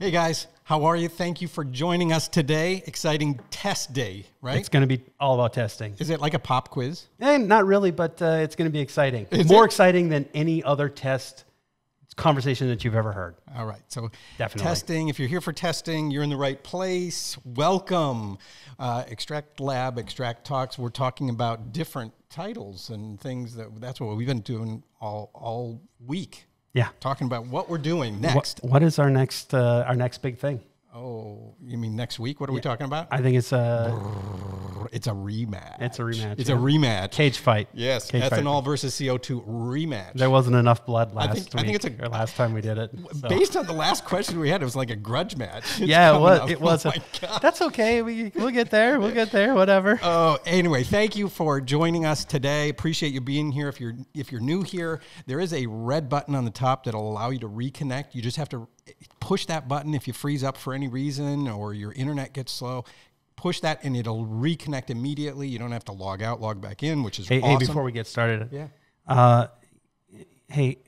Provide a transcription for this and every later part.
Hey guys, how are you? Thank you for joining us today. Exciting test day, right? It's going to be all about testing. Is it like a pop quiz? And not really, but uh, it's going to be exciting. Is More it? exciting than any other test conversation that you've ever heard. All right. So, Definitely. testing. If you're here for testing, you're in the right place. Welcome. Uh, extraktLAB, Extract Talks. We're talking about different titles and things that that's what we've been doing all all week. Yeah. Talking about what we're doing What- next. what is our next uh, our next big thing? Oh, you mean next week? What are we talking about? I think it's uh, a It's a rematch. It's a rematch, It's yeah. a rematch. cage fight. Yes, Cage fight. ethanol versus CO2 rematch. There wasn't enough blood last think- I week think it's a- or last time we did it. so. Based on the last question we had, it was like a grudge match. It's yeah, it coming was. up. It was. Oh my God. that's okay. We we'll get there. We'll get there. Whatever. Oh, anyway, thank you for joining us today. Appreciate you being here. If you're if you're new here, there is a red button on the top that'll allow you to reconnect. You just have to push that button if you freeze up for any reason or your internet gets slow. Push that and it'll reconnect immediately. You don't have to log out, log back in, which is hey, awesome. hey, before we get started. yeah. Uh, hey.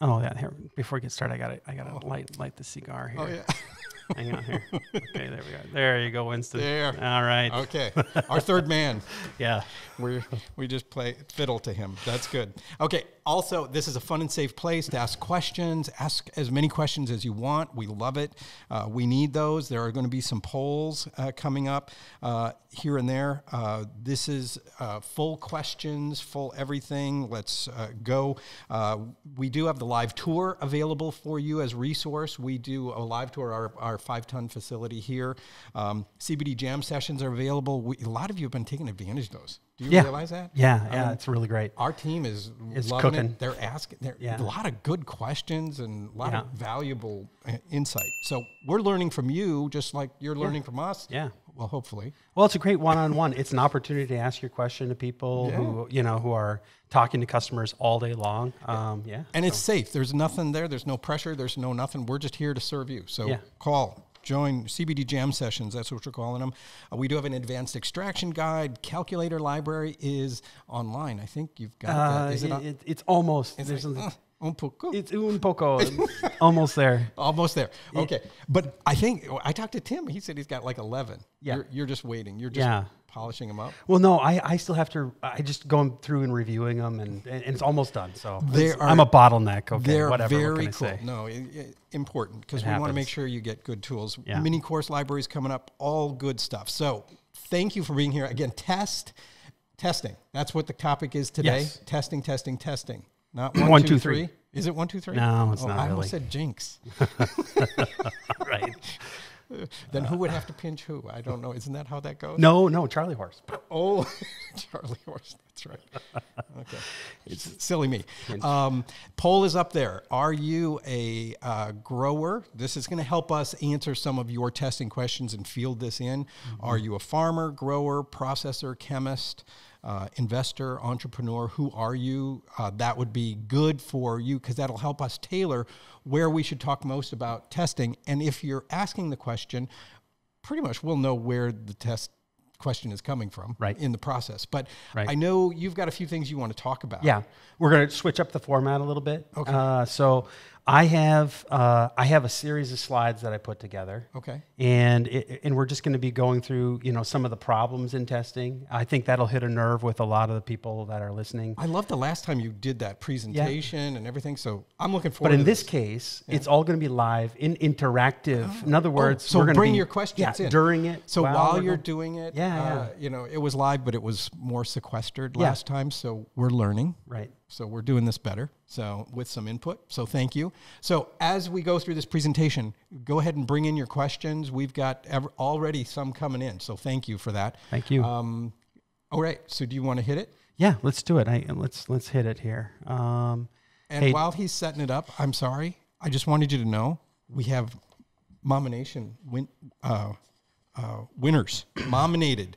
Oh yeah. Here, before we get started, I got to I got to light light the cigar here. Oh yeah. Hang on here. Okay, there we go. There you go, Winston. There. All right. Okay. Our third man. Yeah. we we just play fiddle to him. That's good. Okay. Also, this is a fun and safe place to ask questions. Ask as many questions as you want. We love it. Uh, we need those. There are going to be some polls uh, coming up uh, here and there. Uh, this is uh, full questions, full everything. Let's uh, go. We do have the live tour available for you as resource. We do a live tour our, our five ton facility here. Um, CBD jam sessions are available. We, a lot of you have been taking advantage of those. Do you Yeah. realize that? Yeah. Yeah. it's really great. Our team is It's loving cooking. it. They're asking. They're Yeah. a lot of good questions and a lot of valuable uh, insight. So we're learning from you, just like you're learning from us. Yeah. Well, hopefully. Well, it's a great one-on-one. It's an opportunity to ask your question to people who you know who are talking to customers all day long. Um, yeah. And it's safe. There's nothing there. There's no pressure. There's no nothing. We're just here to serve you. So Yeah. call, join CBD Jam Sessions. That's what we're calling them. Uh, we do have an advanced extraction guide. Calculator library is online. I think you've got Uh, that. Is it, it, on? it- it's almost. It's there's like, un poco. it's un poco. almost there. Almost there. Okay. But I think I talked to Tim. He said he's got like 11. Yeah. You're, you're just waiting. You're just Yeah. Polishing them up. Well, no, I, I still have to. I just going through and reviewing them, and, and, it's almost done. So are- I'm a bottleneck. Okay, They're whatever. what very I cool. say? No, i i important because we want to make sure you get good tools. Yeah. Mini course libraries coming up, all good stuff. So thank you for being here. Again, test, testing. That's what the topic is today. Yes. Testing, testing, testing. Not One, one, two, two, three. three. Is it one, two, three? No, it's Oh, not I almost said jinx. right. then who would have to pinch who? I don't know. Isn't that how that goes? No, no, Charlie horse. Oh, Charlie Horse. That's right. Okay. It's silly me. Um, poll is up there. Are you a uh, grower? This is going to help us answer some of your testing questions and field this in. Are you a farmer, grower, processor, chemist? Uh, investor, entrepreneur, who are you? Uh, that would be good for you because that'll help us tailor where we should talk most about testing. And if you're asking the question, pretty much we'll know where the test question is coming from Right. in the process. But Right. I know you've got a few things you want to talk about. Yeah, we're going to switch up the format a little bit. Okay. Uh, so I have uh, I have a series of slides that I put together. Okay. And it, and we're just going to be going through you know some of the problems in testing. I think that'll hit a nerve with a lot of the people that are listening. I love the last time you did that presentation and everything. So I'm looking forward to But in to this case, it's all going to be live, in interactive. in other words, Oh, so we're going to bring be, your questions yeah, in. during it. So while while you're doing it, Yeah, uh, yeah. you know, it was live, but it was more sequestered Yeah. last time. So we're learning. right. So we're doing this better. So with some input. So thank you. So as we go through this presentation, go ahead and bring in your questions. We've got already some coming in. So thank you for that. Thank you. Um, all right. So do you want to hit it? yeah, let's do it. I, let's let's hit it here. Um, And Hey- while he's setting it up, I'm sorry. I just wanted you to know we have nomination win, uh, uh, winners, nominated.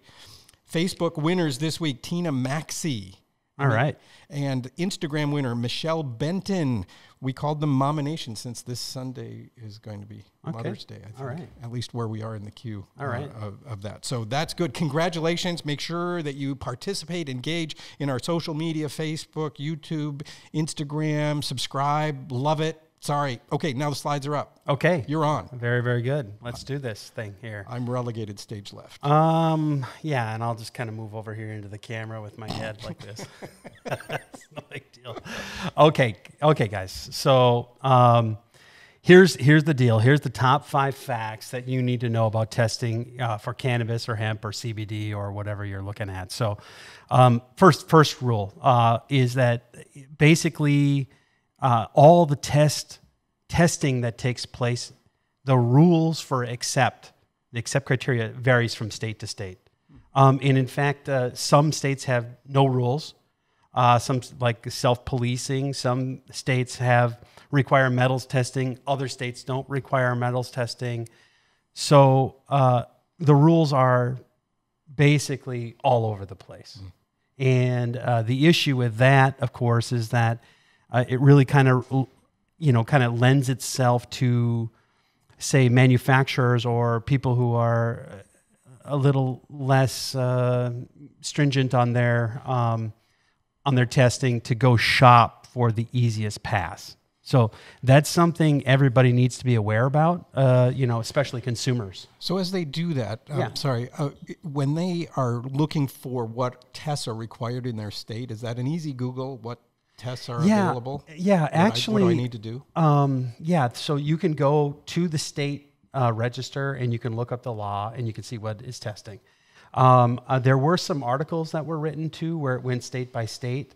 Facebook winners this week Tina Maxey. All right. And Instagram winner Michelle Benton. We called them Momination since this Sunday is going to be Mother's Day, I think. All right. At least where we are in the queue All right. uh, of, of that. So that's good. Congratulations. Make sure that you participate, engage in our social media Facebook, YouTube, Instagram, subscribe. Love it. Sorry. Okay, now the slides are up. Okay. You're on. Very, very good. Let's do this thing here. I'm relegated stage left. Um, yeah, and I'll just kind of move over here into the camera with my head like this. it's no big deal. Okay, okay, guys. So, um, here's here's the deal. Here's the top five facts that you need to know about testing uh, for cannabis or hemp or CBD or whatever you're looking at. So, um, first first rule uh, is that basically uh, all the test testing that takes place, the rules for accept the accept criteria varies from state to state. Um, and in fact, uh, some states have no rules. Uh, some like self-policing. Some states have require metals testing. Other states don't require metals testing. So uh, the rules are basically all over the place. And uh, the issue with that, of course, is that uh, it really kind of, you know, kind of lends itself to, say, manufacturers or people who are a little less uh, stringent on their um, on their testing to go shop for the easiest pass. So that's something everybody needs to be aware about, uh, you know, especially consumers. So as they do that, uh, Yeah. sorry, uh, when they are looking for what tests are required in their state, is that an easy Google? What tests are Yeah, available? yeah, What I- what actually- do I need to do? Um, yeah, so you can go to the state uh, register and you can look up the law and you can see what is testing. Um, uh, there were some articles that were written too where it went state by state,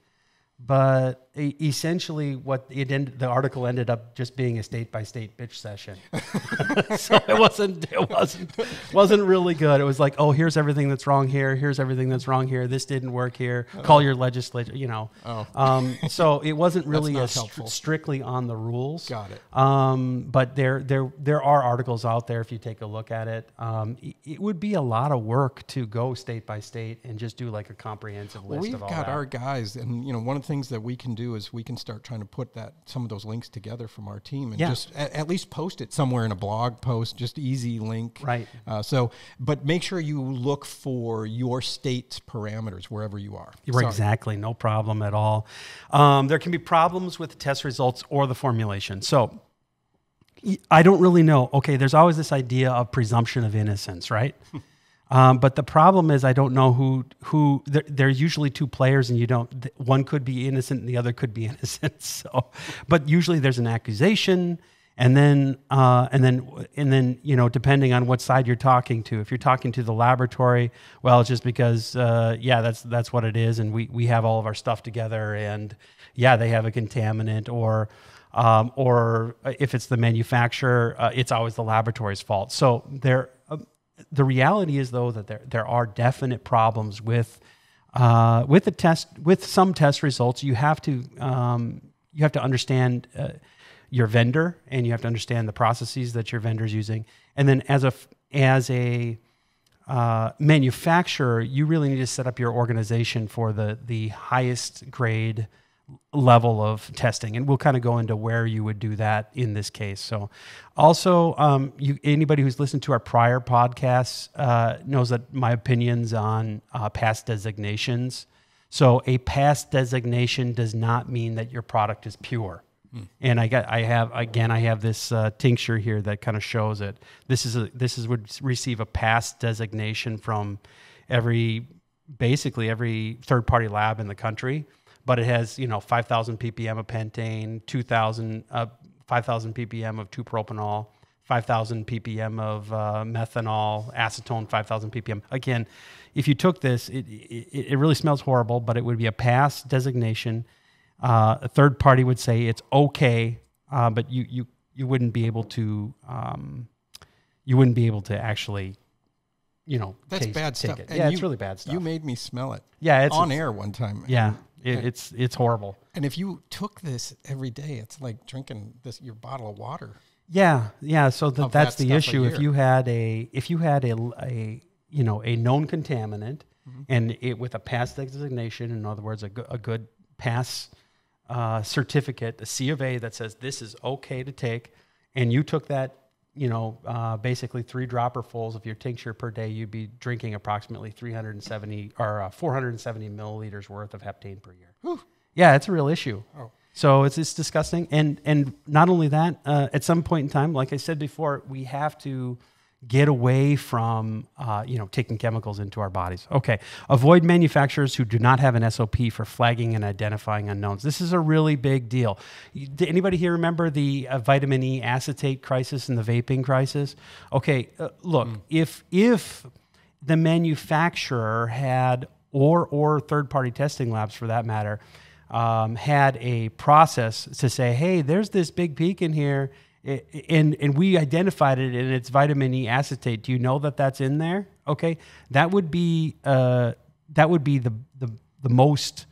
but essentially what ended, the article ended up just being a state by state bitch session. so it wasn't it wasn't wasn't really good. It was like, oh, here's everything that's wrong here. Here's everything that's wrong here. This didn't work here. Call your legislature. You know. Oh. Um, so it wasn't really a str- strictly on the rules. Got it. Um, but there, there, there are articles out there if you take a look at it. Um, it, it would be a lot of work to go state by state and just do like a comprehensive Well, list we've of all got that. our guys, and you know, one of the things that we can do is we can start trying to put that some of those links together from our team, and Yeah. just at, at least post it somewhere in a blog post, just easy link. Right. Uh, so, but make sure you look for your state's parameters wherever you are. Right. Exactly, no problem at all. Um, there can be problems with the test results or the formulation. So I don't really know. Okay, there's always this idea of presumption of innocence, right? um, but the problem is I don't know who who. There, there are usually two players, and you don't. One could be innocent, and the other could be innocent. So, but usually there's an accusation. And then, uh, and then, and then, you know, depending on what side you're talking to, if you're talking to the laboratory, well, it's just because, uh, yeah, that's that's what it is, and we we have all of our stuff together, and yeah, they have a contaminant, or um, or if it's the manufacturer, uh, it's always the laboratory's fault. So there, the reality is though that there there are definite problems with uh, with the test with some test results. You have to um, you have to understand. Uh, your vendor and you have to understand the processes that your vendor is using and then as a as a uh, manufacturer you really need to set up your organization for the the highest grade level of testing. And we'll kind of go into where you would do that in this case. So also um, you anybody who's listened to our prior podcasts uh, knows that my opinions on uh, past designations. So a past designation does not mean that your product is pure. And I got I have again I have this uh, tincture here that kind of shows it. This is a this is would receive a past designation from every basically every third party lab in the country, but it has you know 5,000 ppm of pentane, 2,000 uh, 5,000 ppm of 2-propanol, 5,000 ppm of uh, methanol, acetone 5,000 ppm. Again, if you took this, it, it it really smells horrible, but it would be a pass designation. Uh, a third party would say it's okay, uh, but you you you wouldn't be able to um, you wouldn't be able to actually, you know, That's taste- bad take stuff. It. Yeah, you- it's really bad stuff. You made me smell it. yeah, it's on it's- air one time. Yeah, it, it's it's horrible. And if you took this every day, it's like drinking this your bottle of water. Yeah, yeah. So th- that's that the issue. If you had a if you had a, a you know a known contaminant Mm-hmm. and it with a pass designation, in other words, a, go- a good pass uh, certificate, a C of A that says this is okay to take, and you took that, you know, uh, basically three dropperfuls of your tincture per day, you'd be drinking approximately 370 or uh, 470 milliliters worth of heptane per year. Yeah, it's a real issue. Oh. So it's it's disgusting, and and not only that, uh, at some point in time, like I said before, we have to get away from uh, you know taking chemicals into our bodies. Okay, avoid manufacturers who do not have an SOP for flagging and identifying unknowns. This is a really big deal. Did anybody here remember the uh, vitamin E acetate crisis and the vaping crisis? Okay, uh, look mm. if if the manufacturer had or or third party testing labs for that matter um, had a process to say, hey, there's this big peak in here, and and we identified it, and it's vitamin E acetate. Do you know that that's in there? Okay, that would be uh, that would be the the the most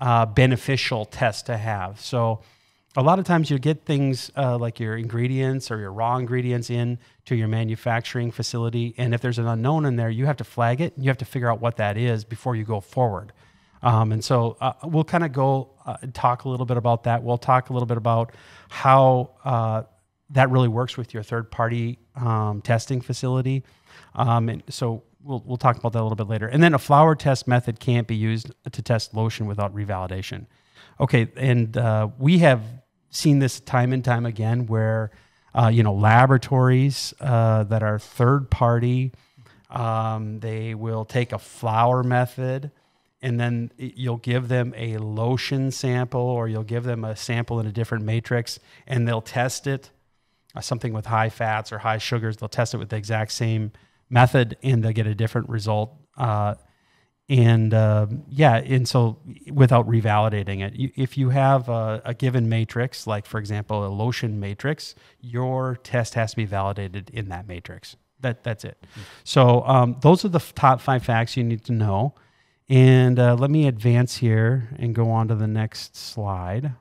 uh, beneficial test to have. So. A lot of times you get things uh, like your ingredients or your raw ingredients in to your manufacturing facility, and if there's an unknown in there, you have to flag it. You have to figure out what that is before you go forward. Um, and so uh, we'll kind of go uh, talk a little bit about that. We'll talk a little bit about how uh, that really works with your third party um, testing facility. Um, and so we'll, we'll talk about that a little bit later. And then a flower test method can't be used to test lotion without revalidation. Okay, and uh, we have seen this time and time again where, uh, you know, laboratories uh, that are third party, um, they will take a flower method and then you'll give them a lotion sample or you'll give them a sample in a different matrix and they'll test it something with high fats or high sugars they'll test it with the exact same method and they'll get a different result uh, and uh, yeah and so without revalidating it you, if you have a, a, given matrix like for example a lotion matrix your test has to be validated in that matrix that, that's it mm-hmm. so um, those are the f- top five facts you need to know and uh, let me advance here and go on to the next slide.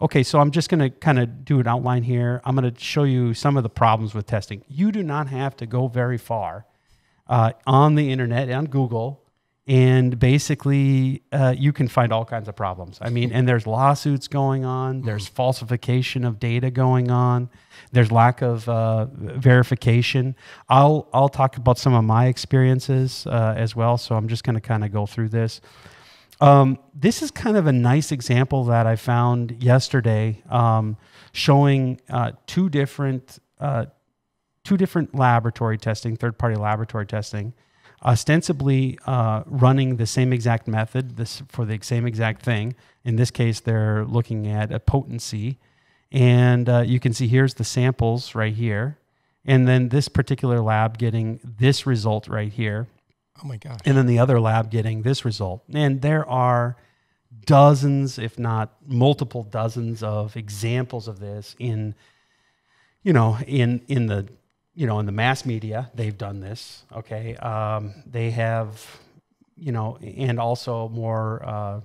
Okay, so I'm just going to kind of do an outline here. I'm going to show you some of the problems with testing. You do not have to go very far uh, on the internet, on Google, and basically uh, you can find all kinds of problems i mean and there's lawsuits going on there's mm. falsification of data going on there's lack of uh, verification i'll i'll talk about some of my experiences uh, as well so i'm just going to kind of go through this um, this is kind of a nice example that i found yesterday um, showing uh, two different uh, two different laboratory testing third party laboratory testing ostensibly uh, running the same exact method this, for the same exact thing. In this case, they're looking at a potency. And uh, you can see here's the samples right here. And then this particular lab getting this result right here. Oh my gosh. And then the other lab getting this result. And there are dozens, if not multiple dozens, of examples of this in, you know, in in the you know, in the mass media, they've done this. Okay, um, they have, you know, and also more, uh,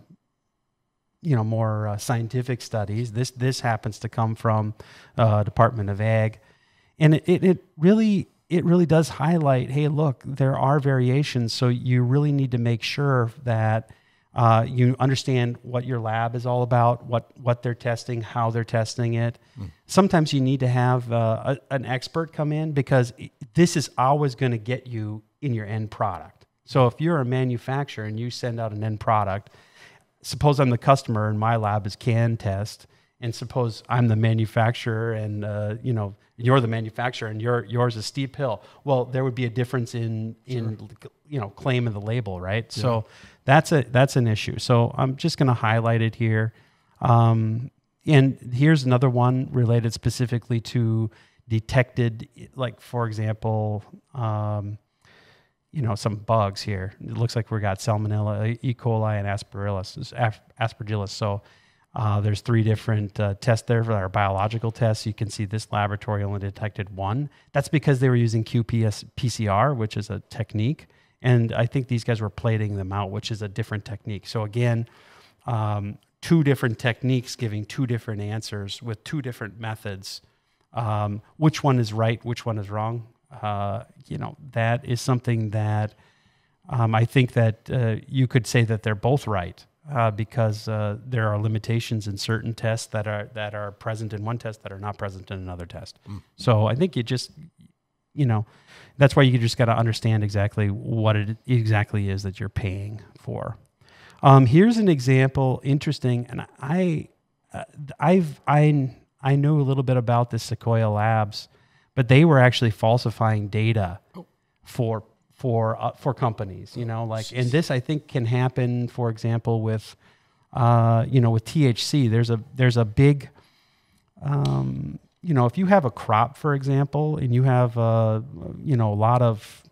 you know, more uh, scientific studies. This this happens to come from uh, Department of Ag, and it, it, it really it really does highlight. Hey, look, there are variations, so you really need to make sure that uh, you understand what your lab is all about, what what they're testing, how they're testing it. Mm. Sometimes you need to have uh, a, an expert come in because this is always going to get you in your end product. So if you're a manufacturer and you send out an end product, suppose I'm the customer and my lab is can test, and suppose I'm the manufacturer and uh, you know you're the manufacturer and your yours is Steep Hill. Well, there would be a difference in in sure. you know claim of the label, right? Yeah. So that's a that's an issue. So I'm just going to highlight it here. Um, and here's another one related specifically to detected, like for example, um, you know, some bugs here. It looks like we got Salmonella, E. coli, and Aspergillus. Aspergillus. So uh, there's three different uh, tests there for our biological tests. You can see this laboratory only detected one. That's because they were using QPS PCR, which is a technique. And I think these guys were plating them out, which is a different technique. So again, um, two different techniques giving two different answers with two different methods. Um, which one is right? Which one is wrong? Uh, you know, that is something that um, I think that uh, you could say that they're both right. Uh, because uh, there are limitations in certain tests that are that are present in one test that are not present in another test. Mm. So I think you just you know, that's why you just got to understand exactly what it exactly is that you're paying for. Um, here's an example, interesting, and I uh, I've I I know a little bit about the Sequoia Labs, but they were actually falsifying data Oh. for for uh, for companies. You know, like and this I think can happen. For example, with uh, you know with THC, there's a there's a big um, you know if you have a crop, for example, and you have uh, you know a lot of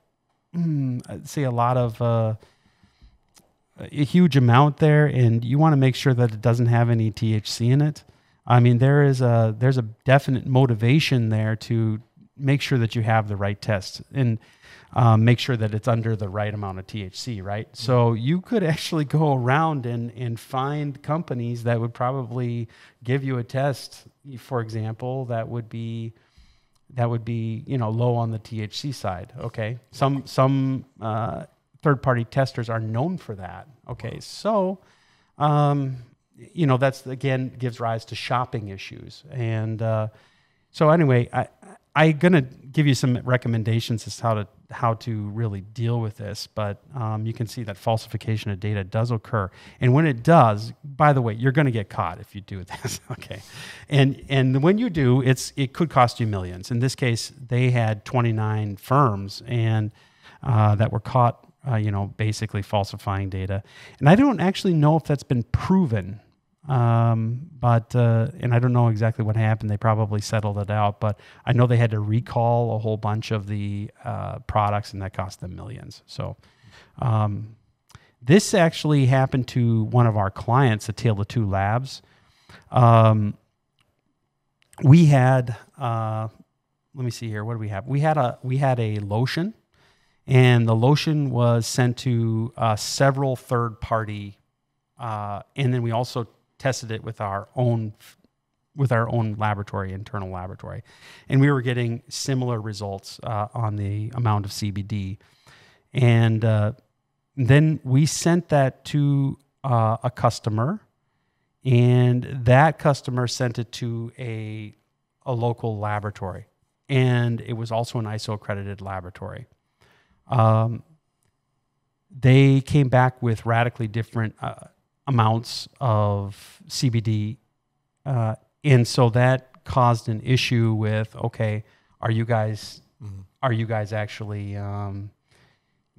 mm, say a lot of uh, a huge amount there, and you want to make sure that it doesn't have any THC in it. I mean, there is a there's a definite motivation there to make sure that you have the right test and um, make sure that it's under the right amount of THC, right? So you could actually go around and and find companies that would probably give you a test, for example, that would be that would be you know low on the THC side. Okay, some some uh, third party testers are known for that. Okay, so um, you know that's again gives rise to shopping issues, and uh, so anyway, I I'm gonna give you some recommendations as how to how to really deal with this, but um, you can see that falsification of data does occur, and when it does, by the way, you're going to get caught if you do this. okay, and and when you do, it's it could cost you millions. In this case, they had 29 firms and uh, that were caught, uh, you know, basically falsifying data, and I don't actually know if that's been proven. Um, but uh, and I don't know exactly what happened. They probably settled it out, but I know they had to recall a whole bunch of the uh, products, and that cost them millions. So, um, this actually happened to one of our clients at Tale of Two Labs. Um, we had, uh, let me see here. What do we have? We had a we had a lotion, and the lotion was sent to uh, several third party, uh, and then we also tested it with our own with our own laboratory, internal laboratory, and we were getting similar results uh, on the amount of CBD, and uh, then we sent that to uh, a customer, and that customer sent it to a a local laboratory, and it was also an ISO accredited laboratory. Um, they came back with radically different uh, amounts of CBD, uh, and so that caused an issue with okay, are you guys are you guys actually um,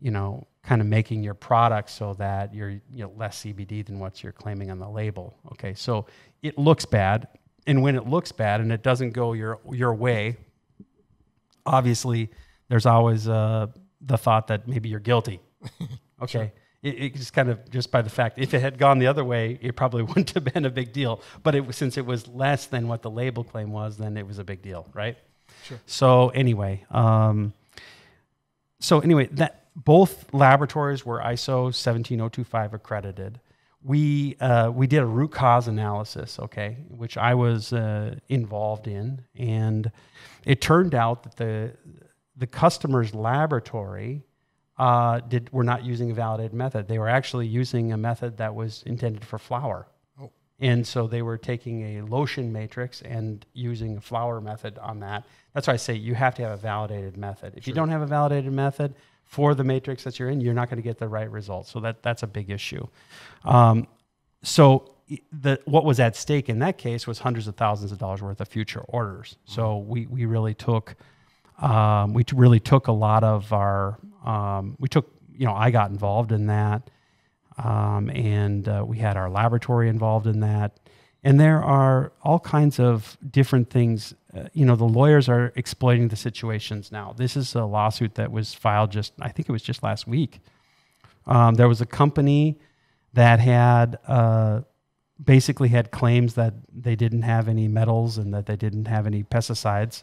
you know kind of making your product so that you're you know less CBD than what you're claiming on the label? Okay, so it looks bad, and when it looks bad and it doesn't go your your way, obviously there's always uh, the thought that maybe you're guilty. Okay. It, it just kind of just by the fact if it had gone the other way, it probably wouldn't have been a big deal. But it was since it was less than what the label claim was, then it was a big deal, right? Sure. So anyway, um, so anyway, that both laboratories were ISO 17025 accredited. We uh, we did a root cause analysis, okay, which I was uh, involved in, and it turned out that the the customer's laboratory uh, did were not using a validated method. They were actually using a method that was intended for flower. Oh. And so they were taking a lotion matrix and using a flower method on that. That's why I say you have to have a validated method. If you don't have a validated method for the matrix that you're in, you're not going to get the right results. So that that's a big issue. Um, so the what was at stake in that case was hundreds of thousands of dollars worth of future orders. So we we really took um, we t- really took a lot of our um, we took you know i got involved in that. Um, and uh, we had our laboratory involved in that. And there are all kinds of different things uh, you know the lawyers are exploiting the situations now. This is a lawsuit that was filed just i think it was just last week. Um, there was a company that had uh, basically had claims that they didn't have any metals and that they didn't have any pesticides.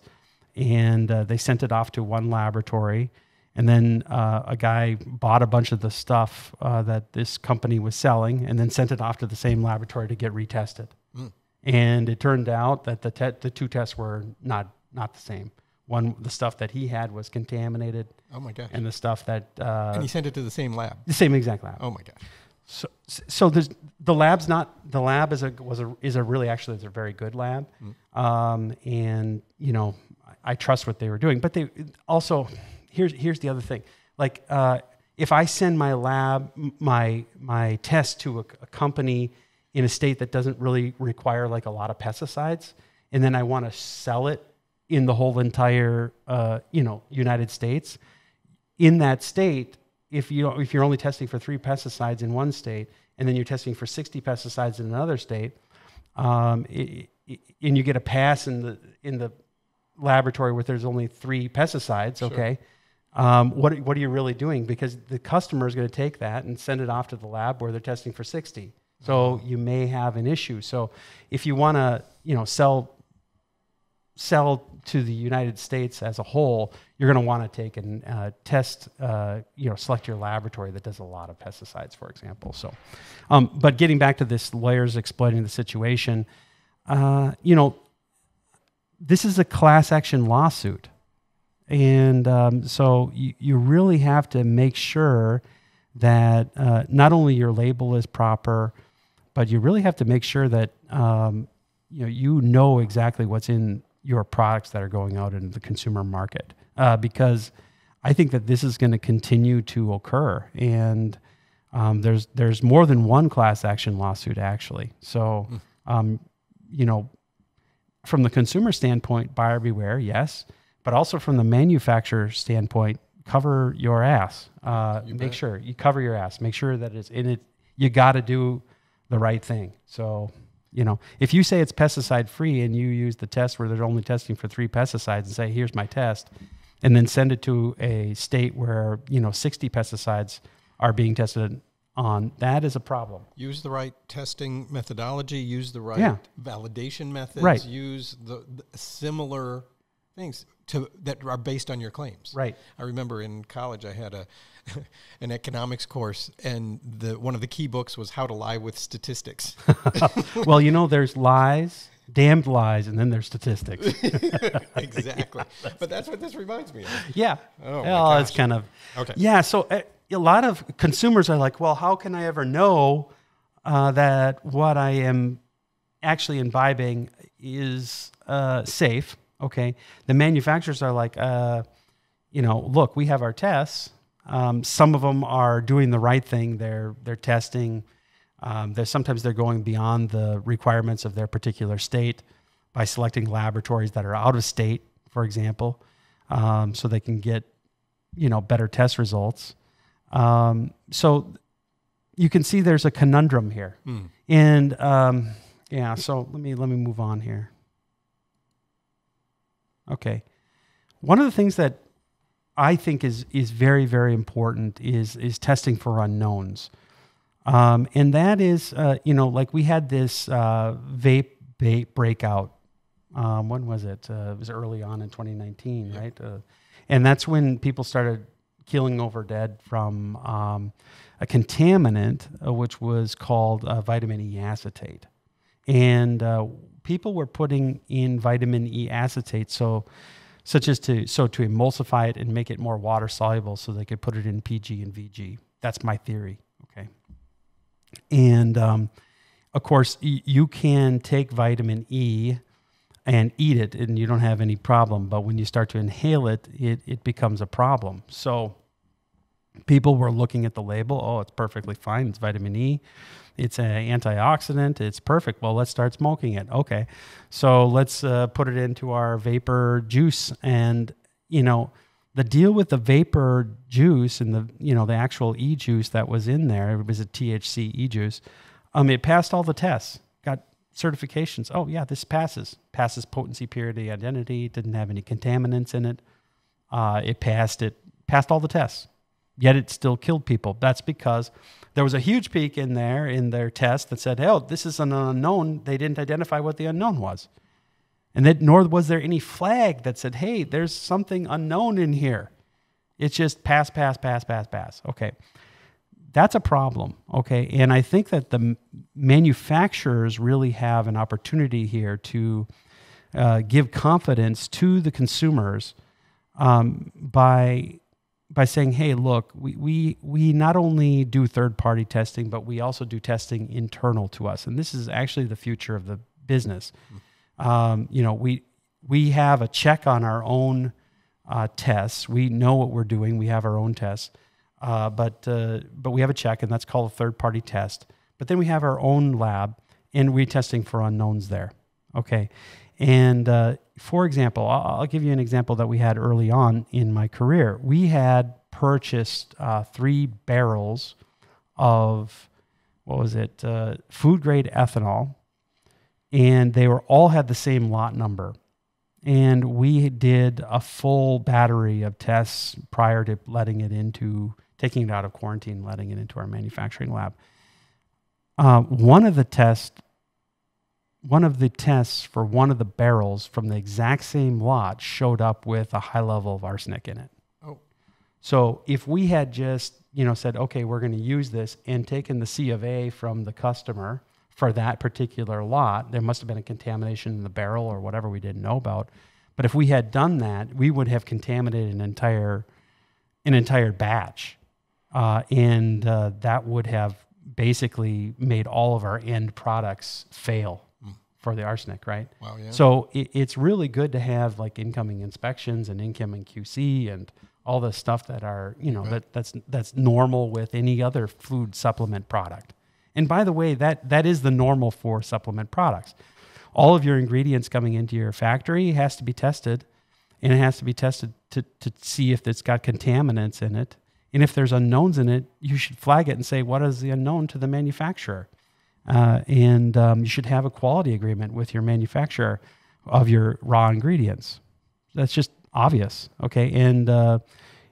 And uh, they sent it off to one laboratory and then uh, a guy bought a bunch of the stuff uh, that this company was selling and then sent it off to the same laboratory to get retested and it turned out that the, te- the two tests were not not the same one the stuff that he had was contaminated Oh my gosh. and the stuff that uh, and he sent it to the same lab. the same exact lab Oh my gosh. so, so there's the lab's not the lab is a was a is a really actually is a very good lab, um, and you know I, I trust what they were doing. But they also here's here's the other thing. Like uh, if I send my lab my my test to a, a company in a state that doesn't really require like a lot of pesticides, and then I want to sell it in the whole entire uh, you know United States. In that state, if you if you're only testing for three pesticides in one state, and then you're testing for 60 pesticides in another state, um, it, it, and you get a pass in the in the laboratory where there's only three pesticides, sure. okay. Um, what, what are you really doing? Because the customer is going to take that and send it off to the lab where they're testing for 60. So you may have an issue. So if you want to, you know, sell sell to the United States as a whole, you're going to want to take and uh, test, uh, you know, select your laboratory that does a lot of pesticides, for example. So, um, but getting back to this lawyers exploiting the situation, uh, you know, this is a class action lawsuit. And um, so you, you really have to make sure that uh, not only your label is proper, but you really have to make sure that um, you know you know exactly what's in your products that are going out into the consumer market. Uh, because I think that this is going to continue to occur. And um, there's there's more than one class action lawsuit actually. So hmm. um, you know from the consumer standpoint buyer beware yes but also from the manufacturer standpoint cover your ass uh, you make bet. sure you cover your ass make sure that it's in it you got to do the right thing so you know, if you say it's pesticide free and you use the test where they're only testing for three pesticides and say, here's my test, and then send it to a state where, you know, 60 pesticides are being tested on, that is a problem. Use the right testing methodology, use the right yeah. validation methods, right. use the, the similar things to that are based on your claims. Right. I remember in college I had a an economics course, and the one of the key books was How to Lie with Statistics. well, you know, there's lies, damned lies, and then there's statistics. exactly. yeah, but that's what this reminds me of. Yeah. Oh, well, it's kind of okay. Yeah. So uh, a lot of consumers are like, well, how can I ever know uh, that what I am actually imbibing is uh, safe? Okay. The manufacturers are like, uh, you know, look, we have our tests um, some of them are doing the right thing. They're they're testing. Um, they're, sometimes they're going beyond the requirements of their particular state by selecting laboratories that are out of state, for example, um, so they can get you know better test results. Um, so you can see there's a conundrum here, mm. and um, yeah. So let me let me move on here. Okay, one of the things that I think is is very very important is is testing for unknowns, um, and that is uh, you know like we had this uh, vape vape breakout. Um, when was it? Uh, it was early on in 2019, yeah. right? Uh, and that's when people started killing over dead from um, a contaminant, uh, which was called uh, vitamin E acetate, and people were putting in vitamin E acetate so such as to so to emulsify it and make it more water soluble so they could put it in PG and VG. That's my theory. Okay. And um, of course, you can take vitamin E and eat it and you don't have any problem. But when you start to inhale it, it, it becomes a problem. So people were looking at the label. Oh, it's perfectly fine. It's vitamin E it's an antioxidant. It's perfect. Well, let's start smoking it. Okay, so let's uh, put it into our vapor juice, and you know, the deal with the vapor juice and the you know the actual e juice that was in there, it was a THC e juice. Um, it passed all the tests, got certifications. Oh yeah, this passes. Passes potency, purity, identity. Didn't have any contaminants in it. Uh, it passed it. Passed all the tests. Yet it still killed people. That's because there was a huge peak in there in their test that said, "Oh, this is an unknown." They didn't identify what the unknown was, and that nor was there any flag that said, "Hey, there's something unknown in here." It's just pass, pass, pass, pass, pass. Okay, that's a problem. Okay, and I think that the manufacturers really have an opportunity here to uh, give confidence to the consumers um, by by saying, hey, look, we, we, we not only do third party testing, but we also do testing internal to us. And this is actually the future of the business. Um, you know, we, we have a check on our own uh, tests. We know what we're doing. We have our own tests, uh, but, uh, but we have a check, and that's called a third party test. But then we have our own lab, and we're testing for unknowns there. Okay. And uh, for example, I'll, I'll, give you an example that we had early on in my career. We had purchased uh, three barrels of, what was it, uh, food grade ethanol, and they were all had the same lot number. And we did a full battery of tests prior to letting it into, taking it out of quarantine, letting it into our manufacturing lab. Uh, one of the tests one of the tests for one of the barrels from the exact same lot showed up with a high level of arsenic in it. Oh. So if we had just, you know, said, okay, we're going to use this and taken the C of A from the customer for that particular lot, there must have been a contamination in the barrel or whatever we didn't know about. But if we had done that, we would have contaminated an entire an entire batch, uh, and uh, that would have basically made all of our end products fail for the arsenic, right? Wow, yeah. So it, it's really good to have like incoming inspections and incoming QC and all the stuff that are you know right. that that's that's normal with any other food supplement product. And by the way, that that is the normal for supplement products. All of your ingredients coming into your factory has to be tested, and it has to be tested to to see if it's got contaminants in it. And if there's unknowns in it, you should flag it and say, what is the unknown to the manufacturer? Uh, and um, you should have a quality agreement with your manufacturer of your raw ingredients. That's just obvious, okay? And uh,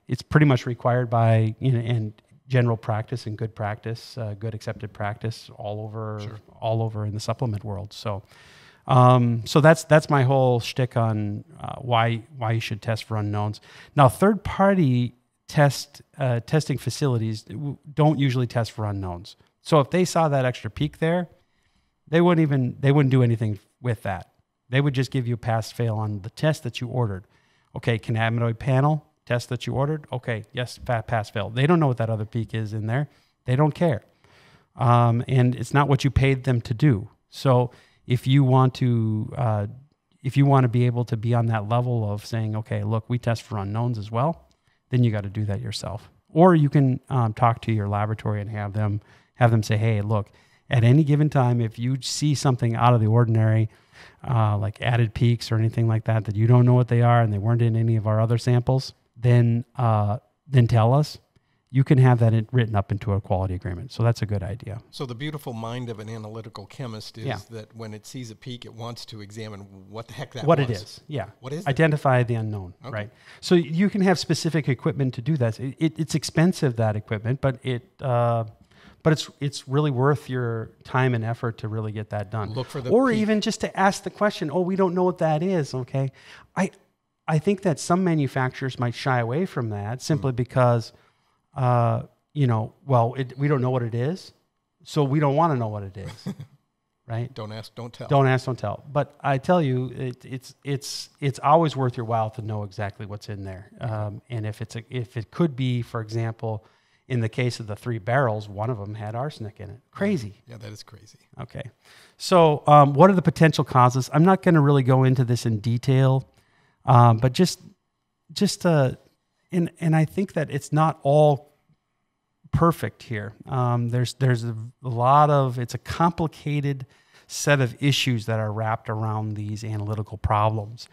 it's pretty much required by you know and general practice and good practice, uh, good accepted practice all over sure. all over in the supplement world. So. Um, so that's that's my whole shtick on uh, why why you should test for unknowns. Now, third party test uh, testing facilities don't usually test for unknowns. So if they saw that extra peak there, they wouldn't even they wouldn't do anything with that. They would just give you a pass fail on the test that you ordered. Okay, cannabinoid panel test that you ordered. Okay, yes, pass fail. They don't know what that other peak is in there. They don't care, um, and it's not what you paid them to do. So if you want to uh, if you want to be able to be on that level of saying, okay, look, we test for unknowns as well, then you got to do that yourself. Or you can um, talk to your laboratory and have them have them say, hey, look, at any given time, if you see something out of the ordinary, uh, like added peaks or anything like that, that you don't know what they are and they weren't in any of our other samples, then uh, then tell us. You can have that written up into a quality agreement. So that's a good idea. So the beautiful mind of an analytical chemist is yeah. that when it sees a peak, it wants to examine what the heck that what was. it is. Yeah. What is identify it? the unknown? Okay. Right. So you can have specific equipment to do that. It, it, it's expensive that equipment, but it. Uh, but it's it's really worth your time and effort to really get that done. Look for the or peak. even just to ask the question. Oh, we don't know what that is. Okay, I I think that some manufacturers might shy away from that simply mm because, uh, you know, well, it, we don't know what it is, so we don't want to know what it is. right? Don't ask, don't tell. Don't ask, don't tell. But I tell you, it, it's it's it's always worth your while to know exactly what's in there. Um, and if it's a, if it could be, for example, in the case of the three barrels, one of them had arsenic in it. Crazy. Yeah, that is crazy. Okay. So, um, what are the potential causes? I'm not going to really go into this in detail, um, but just, just, uh, and and I think that it's not all perfect here. Um, there's there's a lot of it's a complicated set of issues that are wrapped around these analytical problems.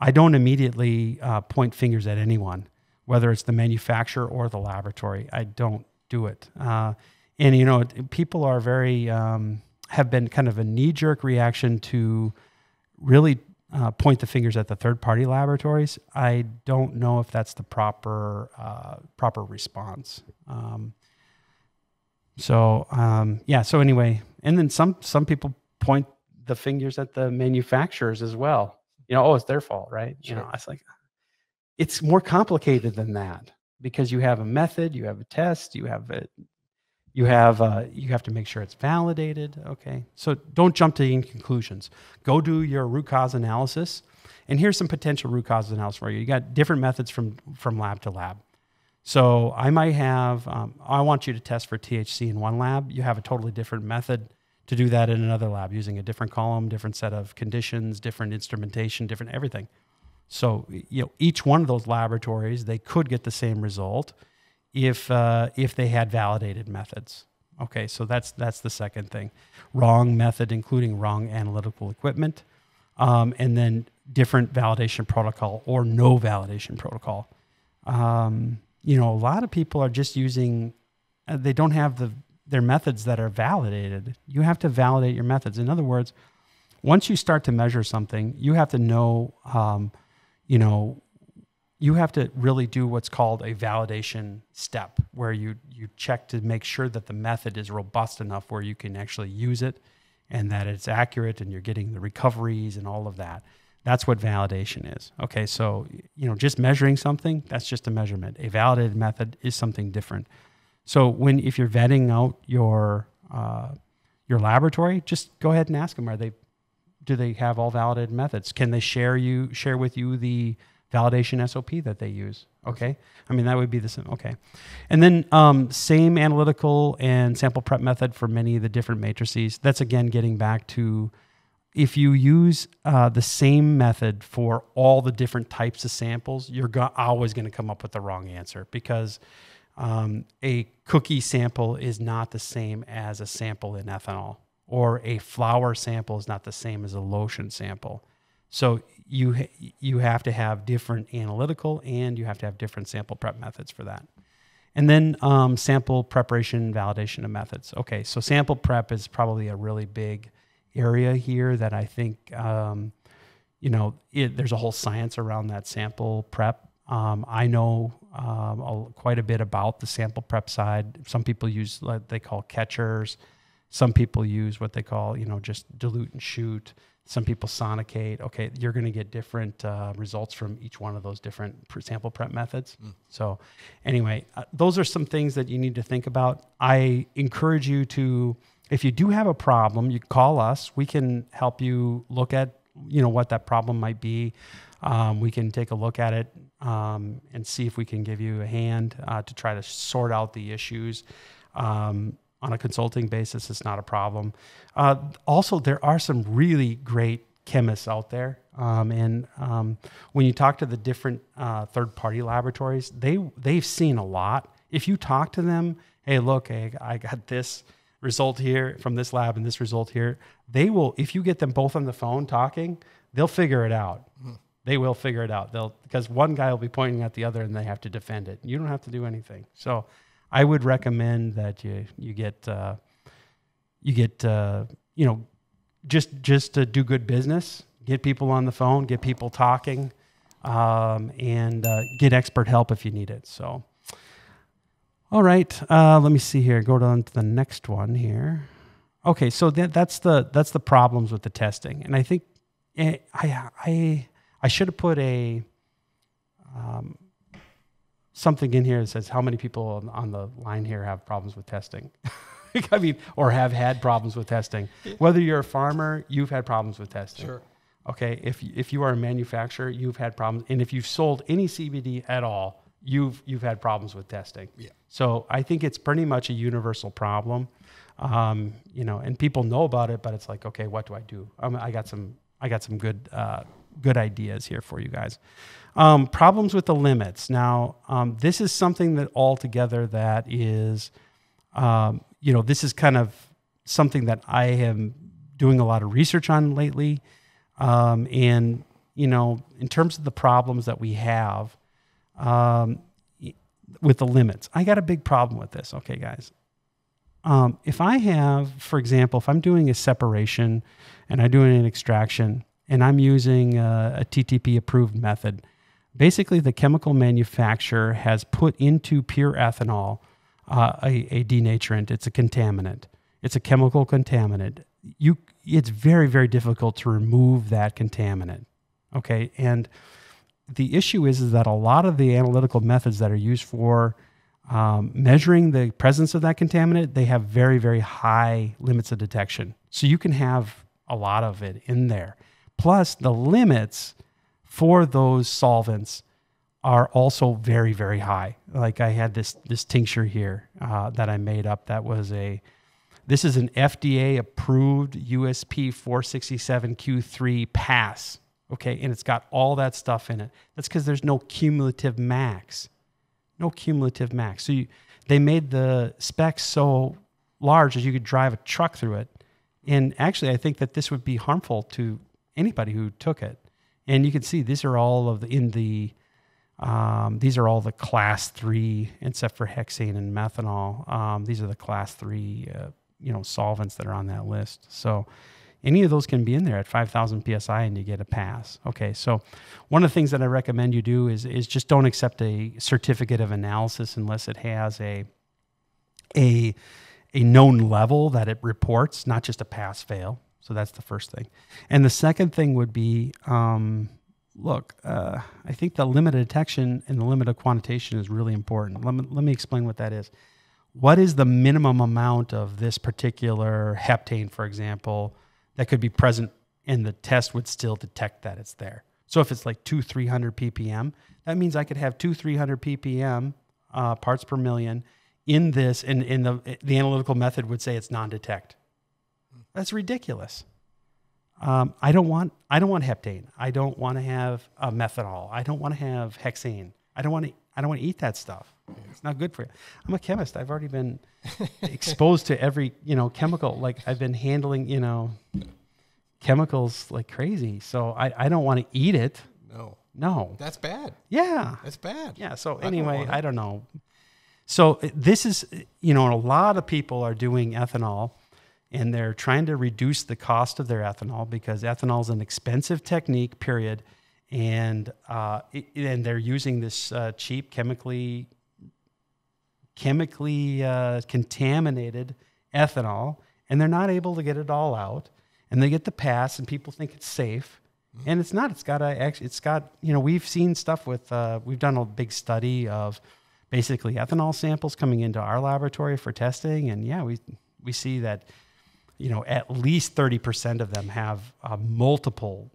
I don't immediately uh, point fingers at anyone whether it's the manufacturer or the laboratory. I don't do it. Uh, and you know, people are very um, have been kind of a knee jerk reaction to really uh, point the fingers at the third party laboratories. I don't know if that's the proper uh, proper response. Um, so um, yeah. So anyway, and then some some people point the fingers at the manufacturers as well. You know, oh, it's their fault, right? Sure. You know, it's like it's more complicated than that because you have a method, you have a test, you have a you have uh, you have to make sure it's validated. Okay, so don't jump to any conclusions. Go do your root cause analysis, and here's some potential root cause analysis for you. You got different methods from from lab to lab. So I might have um, I want you to test for THC in one lab. You have a totally different method to do that in another lab using a different column, different set of conditions, different instrumentation, different everything. So you know, each one of those laboratories they could get the same result if uh, if they had validated methods. Okay, so that's that's the second thing. Wrong method, including wrong analytical equipment, um, and then different validation protocol or no validation protocol. Um, you know, a lot of people are just using. Uh, they don't have the their methods that are validated. You have to validate your methods. In other words, once you start to measure something, you have to know, um, you know, you have to really do what's called a validation step, where you you check to make sure that the method is robust enough where you can actually use it, and that it's accurate, and you're getting the recoveries and all of that. That's what validation is. Okay, so you know, just measuring something that's just a measurement. A validated method is something different. So when if you're vetting out your uh, your laboratory, just go ahead and ask them: Are they do they have all validated methods? Can they share you share with you the validation SOP that they use? Okay, I mean that would be the same. Okay, and then um, same analytical and sample prep method for many of the different matrices. That's again getting back to if you use uh, the same method for all the different types of samples, you're go- always going to come up with the wrong answer because um, a cookie sample is not the same as a sample in ethanol, or a flour sample is not the same as a lotion sample. So you you have to have different analytical and you have to have different sample prep methods for that. And then um, sample preparation validation of methods. Okay, so sample prep is probably a really big area here that I think um, you know it, there's a whole science around that sample prep. Um, I know um, a, quite a bit about the sample prep side. Some people use what they call QuEChERS. Some people use what they call you know just dilute and shoot. Some people sonicate. Okay, you're going to get different uh, results from each one of those different sample prep methods. Mm. So, anyway, uh, those are some things that you need to think about. I encourage you to if you do have a problem, you call us. We can help you look at you know what that problem might be. Um, we can take a look at it um, and see if we can give you a hand uh, to try to sort out the issues. Um, on a consulting basis, it's not a problem. Uh, also, there are some really great chemists out there, um, and um, when you talk to the different uh, third-party laboratories, they they've seen a lot. If you talk to them, hey, look, hey, I got this result here from this lab and this result here, they will, if you get them both on the phone talking, they'll figure it out. Mm. They will figure it out. They'll because one guy will be pointing at the other and they have to defend it. You don't have to do anything. So I would recommend that you you get uh, you get uh, you know just just to do good business, get people on the phone, get people talking, um, and uh, get expert help if you need it. So. All right, uh, let me see here. Go down to the next one here. Okay, so that, that's the that's the problems with the testing, and I think eh, I I I should have put a um, something in here that says how many people on, on the line here have problems with testing. I mean, or have had problems with testing. Whether you're a farmer, you've had problems with testing. Sure. Okay. If if you are a manufacturer, you've had problems, and if you've sold any CBD at all, you've you've had problems with testing. Yeah. So I think it's pretty much a universal problem. Um, you know, and people know about it, but it's like, okay, what do I do? Um, I got some I got some good uh, good ideas here for you guys. Um, problems with the limits. Now, um, this is something that altogether that is, um, you know, this is kind of something that I am doing a lot of research on lately. Um, and, you know, in terms of the problems that we have, um, with the limits. I got a big problem with this. Okay, guys. Um, if I have, for example, if I'm doing a separation and I'm doing an extraction and I'm using a, a TTB approved method, basically the chemical manufacturer has put into pure ethanol uh, a, a denaturant. It's a contaminant. It's a chemical contaminant. You, it's very, very difficult to remove that contaminant. Okay, and the issue is, is that a lot of the analytical methods that are used for um, measuring the presence of that contaminant, they have very, very high limits of detection. So you can have a lot of it in there. Plus, the limits for those solvents are also very, very high. Like I had this this tincture here uh, that I made up. That was a this is an FDA approved USP 467Q3 pass okay, and it's got all that stuff in it. That's because there's no cumulative max. No cumulative max. So you, they made the specs so large that you could drive a truck through it. And actually, I think that this would be harmful to anybody who took it. And you can see these are all of the in the um, these are all the class three, except for hexane and methanol. Um, these are the class three, uh, you know, solvents that are on that list. So any of those can be in there at 5,000 psi, and you get a pass. Okay, so one of the things that I recommend you do is is just don't accept a certificate of analysis unless it has a a a known level that it reports, not just a pass fail. So that's the first thing. And the second thing would be um, look, uh, I think the limit of detection and the limit of quantitation is really important. Let me, let me explain what that is. What is the minimum amount of this particular heptane, for example, that could be present and the test would still detect that it's there? So if it's like two, 300 ppm, that means I could have two, 300 ppm uh, parts per million in this, and, in the, the analytical method would say it's non detect. That's ridiculous. Um, I don't want I don't want heptane. I don't want to have uh, methanol. I don't want to have hexane. I don't want to I don't want to eat that stuff. It's not good for you. I'm a chemist. I've already been exposed to every you know chemical. Like I've been handling you know chemicals like crazy. So I I don't want to eat it. No, No. that's bad. Yeah. That's bad. Yeah. So I don't anyway. I don't know. So uh, this is, you know, a lot of people are doing ethanol and they're trying to reduce the cost of their ethanol because ethanol is an expensive technique, period. And, uh, it, and they're using this uh, cheap chemically, chemically uh, contaminated ethanol and they're not able to get it all out. And they get the pass and people think it's safe. And it's not. It's got a actually it's got you know we've seen stuff with uh, we've done a big study of basically ethanol samples coming into our laboratory for testing. And yeah we we see that you know at least 30% of them have uh, multiple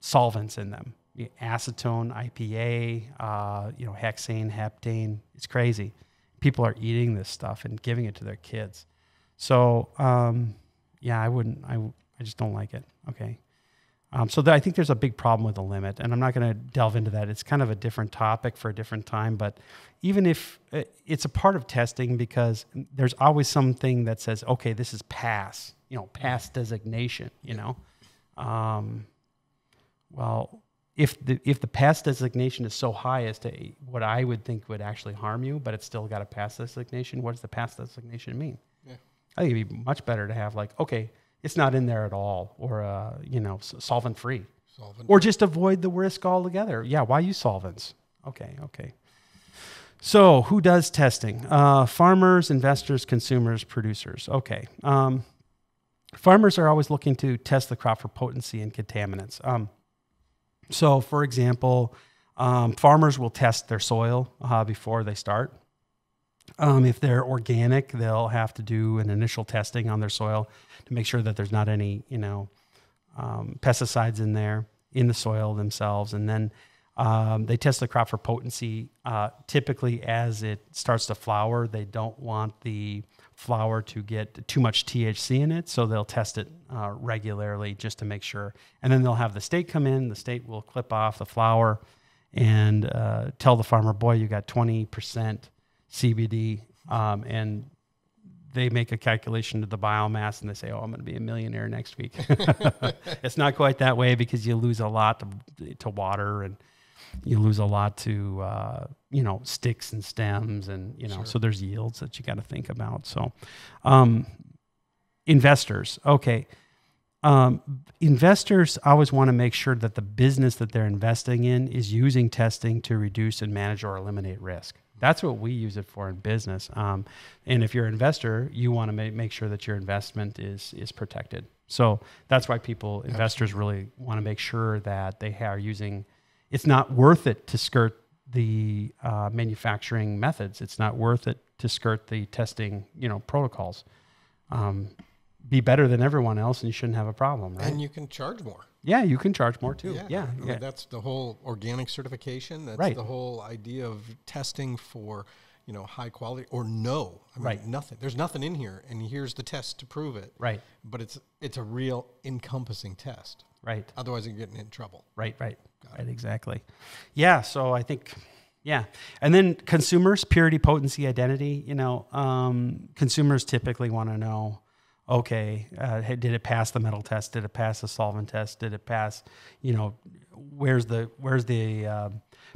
solvents in them. Acetone ipa uh, you know hexane heptane it's crazy. People are eating this stuff and giving it to their kids. So um, yeah i wouldn't I, I just don't like it. Okay um, so that I think there's a big problem with the limit, and I'm not going to delve into that. It's kind of a different topic for a different time. But even if uh, it's a part of testing, because there's always something that says, okay, this is pass, you know, pass designation. You know, um, well, if the if the pass designation is so high as to what I would think would actually harm you, but it's still got a pass designation, what does the pass designation mean? Yeah. I think it'd be much better to have like, okay, it's not in there at all, or uh, you know, solvent free, Solvent. or just avoid the risk altogether. Yeah, why use solvents? Okay, okay. So who does testing? Uh, farmers, investors, consumers, producers. Okay. Um, farmers are always looking to test the crop for potency and contaminants. Um, so, for example, um, farmers will test their soil uh, before they start. Um, if they're organic, they'll have to do an initial testing on their soil to make sure that there's not any, you know, um, pesticides in there in the soil themselves, and then um, they test the crop for potency. Uh, typically, as it starts to flower, they don't want the flower to get too much THC in it, so they'll test it uh, regularly just to make sure. And then they'll have the state come in. The state will clip off the flower and uh, tell the farmer, "Boy, you got twenty percent CBD," um, and they make a calculation to the biomass and they say, "Oh, I'm going to be a millionaire next week." it's not quite that way because you lose a lot to, to water and you lose a lot to uh, you know sticks and stems and you know Sure. so there's yields that you got to think about. So, um, investors, okay. Um, investors always want to make sure that the business that they're investing in is using testing to reduce and manage or eliminate risk. That's what we use it for in business. Um, and if you're an investor, you want to make, make sure that your investment is is protected. So that's why people, investors, really want to make sure that they are using. It's not worth it to skirt the uh, manufacturing methods. It's not worth it to skirt the testing, you know, protocols. Um, be better than everyone else, and you shouldn't have a problem, right? And you can charge more. yeah, you can charge more too. Yeah, I mean, yeah. that's the whole organic certification. That's Right. the whole idea of testing for, you know, high quality or no. I mean, Right. nothing. There's nothing in here, and here's the test to prove it. right, But it's it's a real encompassing test. right. Otherwise, you're getting in trouble. Right, right, right, exactly. Yeah, so I think Yeah, and then consumers purity, potency, identity. You know, um, consumers typically want to know, okay, uh, did it pass the metal test? Did it pass the solvent test? Did it pass? You know, where's the where's the uh,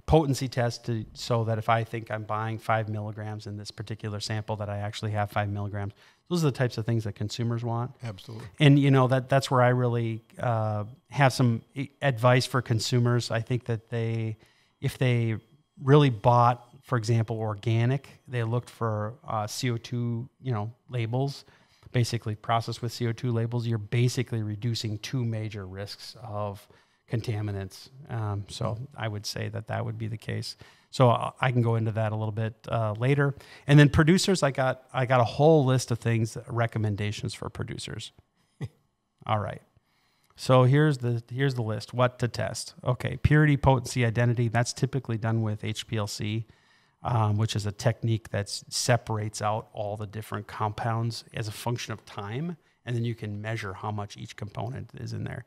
potency test to, so that if I think I'm buying five milligrams in this particular sample, that I actually have five milligrams. Those are the types of things that consumers want. Absolutely. And you know that that's where I really uh, have some advice for consumers. I think that they, if they really bought, for example, organic, they looked for uh, CO2, you know, labels, basically processed with CO2 labels. You're basically reducing two major risks of contaminants. Um, so I would say that that would be the case. So I can go into that a little bit uh, later. And then producers, I got I got a whole list of things recommendations for producers. All right. So here's the here's the list. What to test? Okay, purity, potency, identity. That's typically done with HPLC, um, which is a technique that separates out all the different compounds as a function of time, and then you can measure how much each component is in there.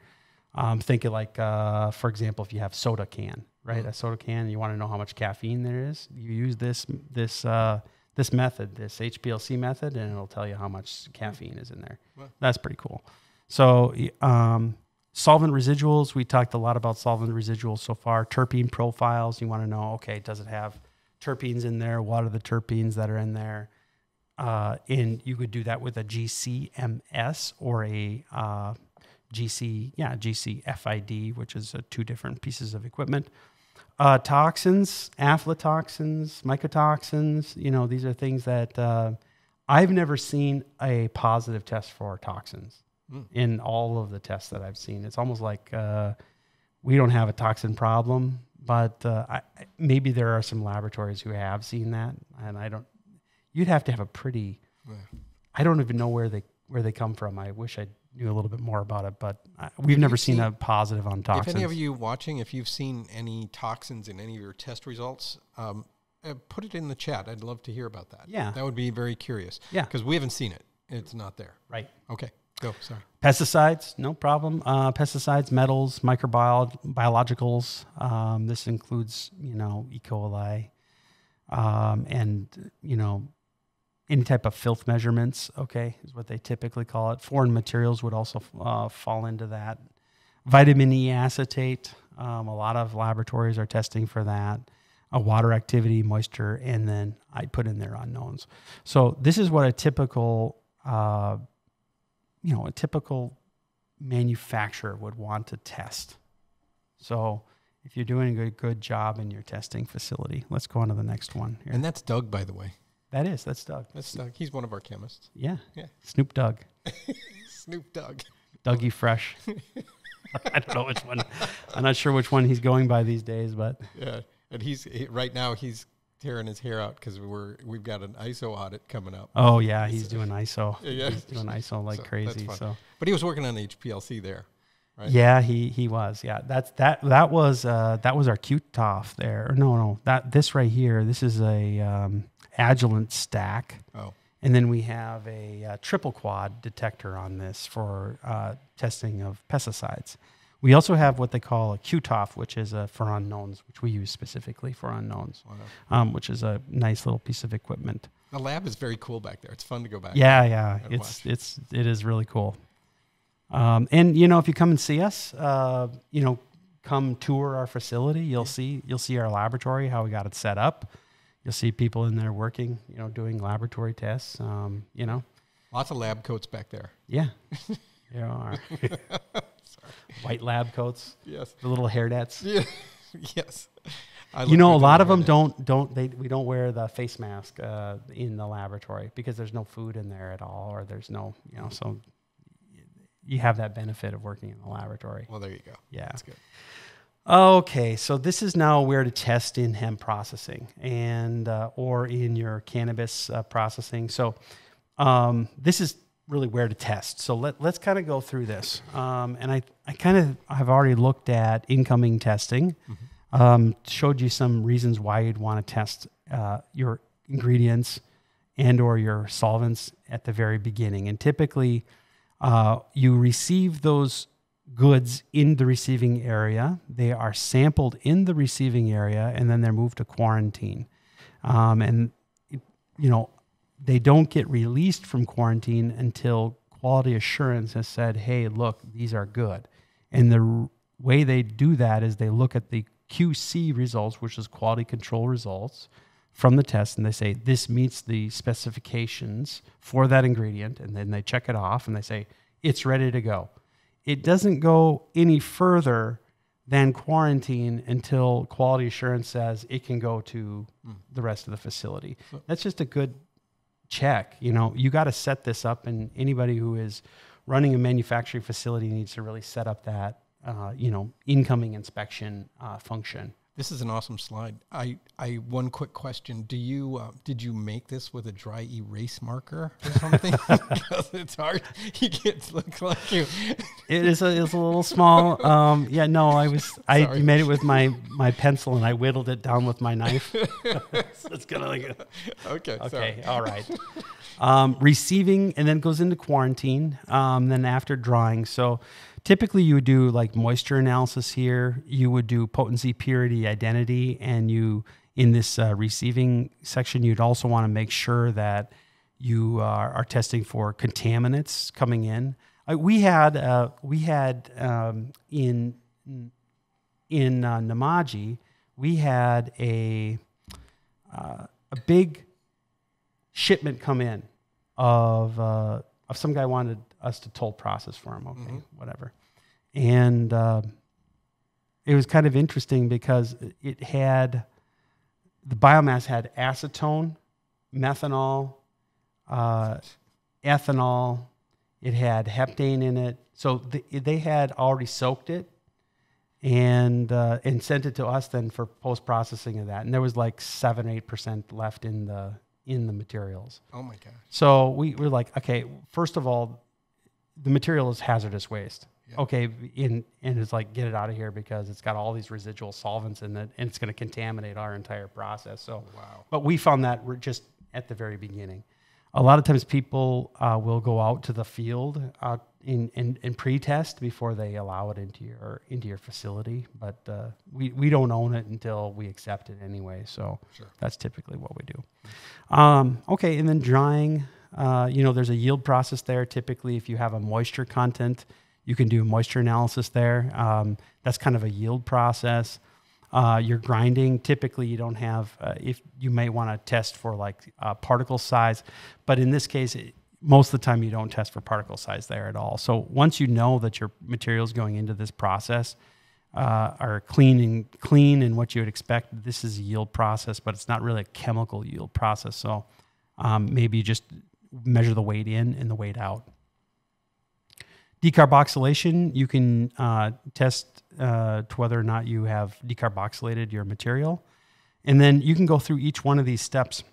Um, think of like, uh, for example, if you have soda can, right? Mm-hmm. A soda can, you want to know how much caffeine there is. You use this this uh, this method, this HPLC method, and it'll tell you how much caffeine is in there. That's pretty cool. So, um, solvent residuals, we talked a lot about solvent residuals so far. Terpene profiles, you want to know, okay, does it have terpenes in there? What are the terpenes that are in there? Uh, and you could do that with a GCMS or a uh, GC, yeah, GCFID, which is uh, two different pieces of equipment. Uh, toxins, aflatoxins, mycotoxins, you know, these are things that uh, I've never seen a positive test for toxins mm. in all of the tests that I've seen. It's almost like uh, we don't have a toxin problem, but uh, I, maybe there are some laboratories who have seen that, and I don't. You'd have to have a pretty. Yeah. I don't even know where they where they come from. I wish I knew a little bit more about it, but I, we've never seen, seen, a positive on toxins. If any of you watching, if you've seen any toxins in any of your test results, um, uh, put it in the chat. I'd love to hear about that. Yeah, that would be very curious. Yeah, because we haven't seen it. It's not there. Right. Okay. Go. Sorry. Pesticides, no problem. Uh, pesticides, metals, microbiologicals. Um, this includes, you know, E. coli, um, and you know, any type of filth measurements. Okay, is what they typically call it. Foreign materials would also uh, fall into that. Vitamin E acetate. Um, a lot of laboratories are testing for that. A water activity, moisture, and then I put in there unknowns. So this is what a typical uh, you know, a typical manufacturer would want to test. So if you're doing a good job in your testing facility, let's go on to the next one. Here. And that's Doug, by the way. That is, that's Doug. That's Doug. He's one of our chemists. Yeah. Yeah. Snoop Doug. Snoop Doug. Dougie Fresh. I don't know which one. I'm not sure which one he's going by these days, but yeah. And he's right now he's tearing his hair out because we're we've got an ISO audit coming up. Oh yeah, he's doing ISO. Yeah, he's doing ISO like so crazy. So, but he was working on HPLC there. Right? Yeah, he he was. Yeah, that's that that was uh, that was our QTOF there. no, no, that this right here. This is a um, Agilent stack. Oh. And then we have a, a uh, triple quad detector on this for uh, testing of pesticides. We also have what they call a QTOF, which is a for unknowns, which we use specifically for unknowns, wow. um, which is a nice little piece of equipment. The lab is very cool back there. It's fun to go back. Yeah, yeah, it's watch. it's it is really cool. Um, and you know, if you come and see us, uh, you know, come tour our facility, you'll see you'll see our laboratory, how we got it set up. You'll see people in there working, you know, doing laboratory tests. Um, you know, lots of lab coats back there. Yeah, there are. white lab coats. Yes. The little hair nets. Yeah. yes. I you know, a lot of them don't don't they we don't wear the face mask uh, in the laboratory because there's no food in there at all, or there's no you know so you have that benefit of working in the laboratory. Well, there you go. Yeah. That's good. Okay, so this is now where to test in hemp processing and uh, or in your cannabis uh, processing. So um, this is really where to test. So let, let's kind of go through this. Um, and I, I kind of have already looked at incoming testing, mm-hmm. um, showed you some reasons why you'd want to test uh, your ingredients and or your solvents at the very beginning. And typically uh, you receive those goods in the receiving area. They are sampled in the receiving area, and then they're moved to quarantine. Um, and you know, they don't get released from quarantine until quality assurance has said, "Hey, look, these are good." And the r- way they do that is they look at the QC results, which is quality control results from the test, and they say this meets the specifications for that ingredient, and then they check it off and they say it's ready to go. It doesn't go any further than quarantine until quality assurance says it can go to hmm. the rest of the facility. That's just a good check. You know, you got to set this up, and anybody who is running a manufacturing facility needs to really set up that, uh, you know, incoming inspection uh, function. This is an awesome slide. I, I one quick question: Do you uh, did you make this with a dry erase marker or something? because it's hard. You get to look like you. It is a, it's a little small. Um, yeah, no, I was I Sorry. made it with my my pencil and I whittled it down with my knife. so it's kind of like a, Okay. Okay, all right. Um, receiving and then goes into quarantine. Um, then after drawing, so typically you would do like moisture analysis here. You would do potency, purity, identity, and you in this uh, receiving section, you'd also want to make sure that you are, are testing for contaminants coming in. Uh, we had uh, we had um, in in uh, Namaji, we had a uh, a big shipment come in of uh, of some guy wanted us to toll process for him. Okay, whatever, and uh, it was kind of interesting because it had the biomass had acetone, methanol, uh, ethanol. It had heptane in it, so th- they had already soaked it and uh, and sent it to us then for post processing of that. And there was like seven eight percent left in the in the materials. Oh my gosh. So we were like, okay, first of all, the material is hazardous waste. Okay, in and it's like get it out of here because it's got all these residual solvents in it, and it's going to contaminate our entire process. So, Wow. but we found that we're just at the very beginning. A lot of times, people uh, will go out to the field uh, in, in, in pre-test before they allow it into your into your facility. But uh, we we don't own it until we accept it anyway. So Sure. that's typically what we do. Um, okay, and then drying. Uh, you know, there's a yield process there. Typically, if you have a moisture content, you can do moisture analysis there. Um, that's kind of a yield process. Uh, you're grinding. Typically, you don't have. Uh, if you may want to test for like uh, particle size, but in this case, it, most of the time you don't test for particle size there at all. So once you know that your materials going into this process uh, are clean and clean and what you would expect, this is a yield process, but it's not really a chemical yield process. So um, maybe just measure the weight in and the weight out. Decarboxylation, you can uh, test uh, to whether or not you have decarboxylated your material. And then you can go through each one of these steps.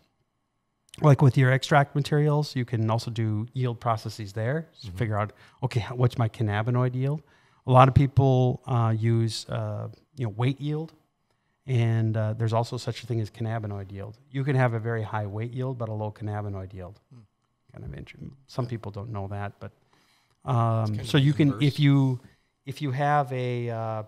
Like with your extract materials, you can also do yield processes there. So Figure out, okay, what's my cannabinoid yield? A lot of people uh, use, uh, you know, weight yield, and uh, there's also such a thing as cannabinoid yield. You can have a very high weight yield, but a low cannabinoid yield. Kind of interesting. Some people don't know that, but um, so you can if you if you have a uh,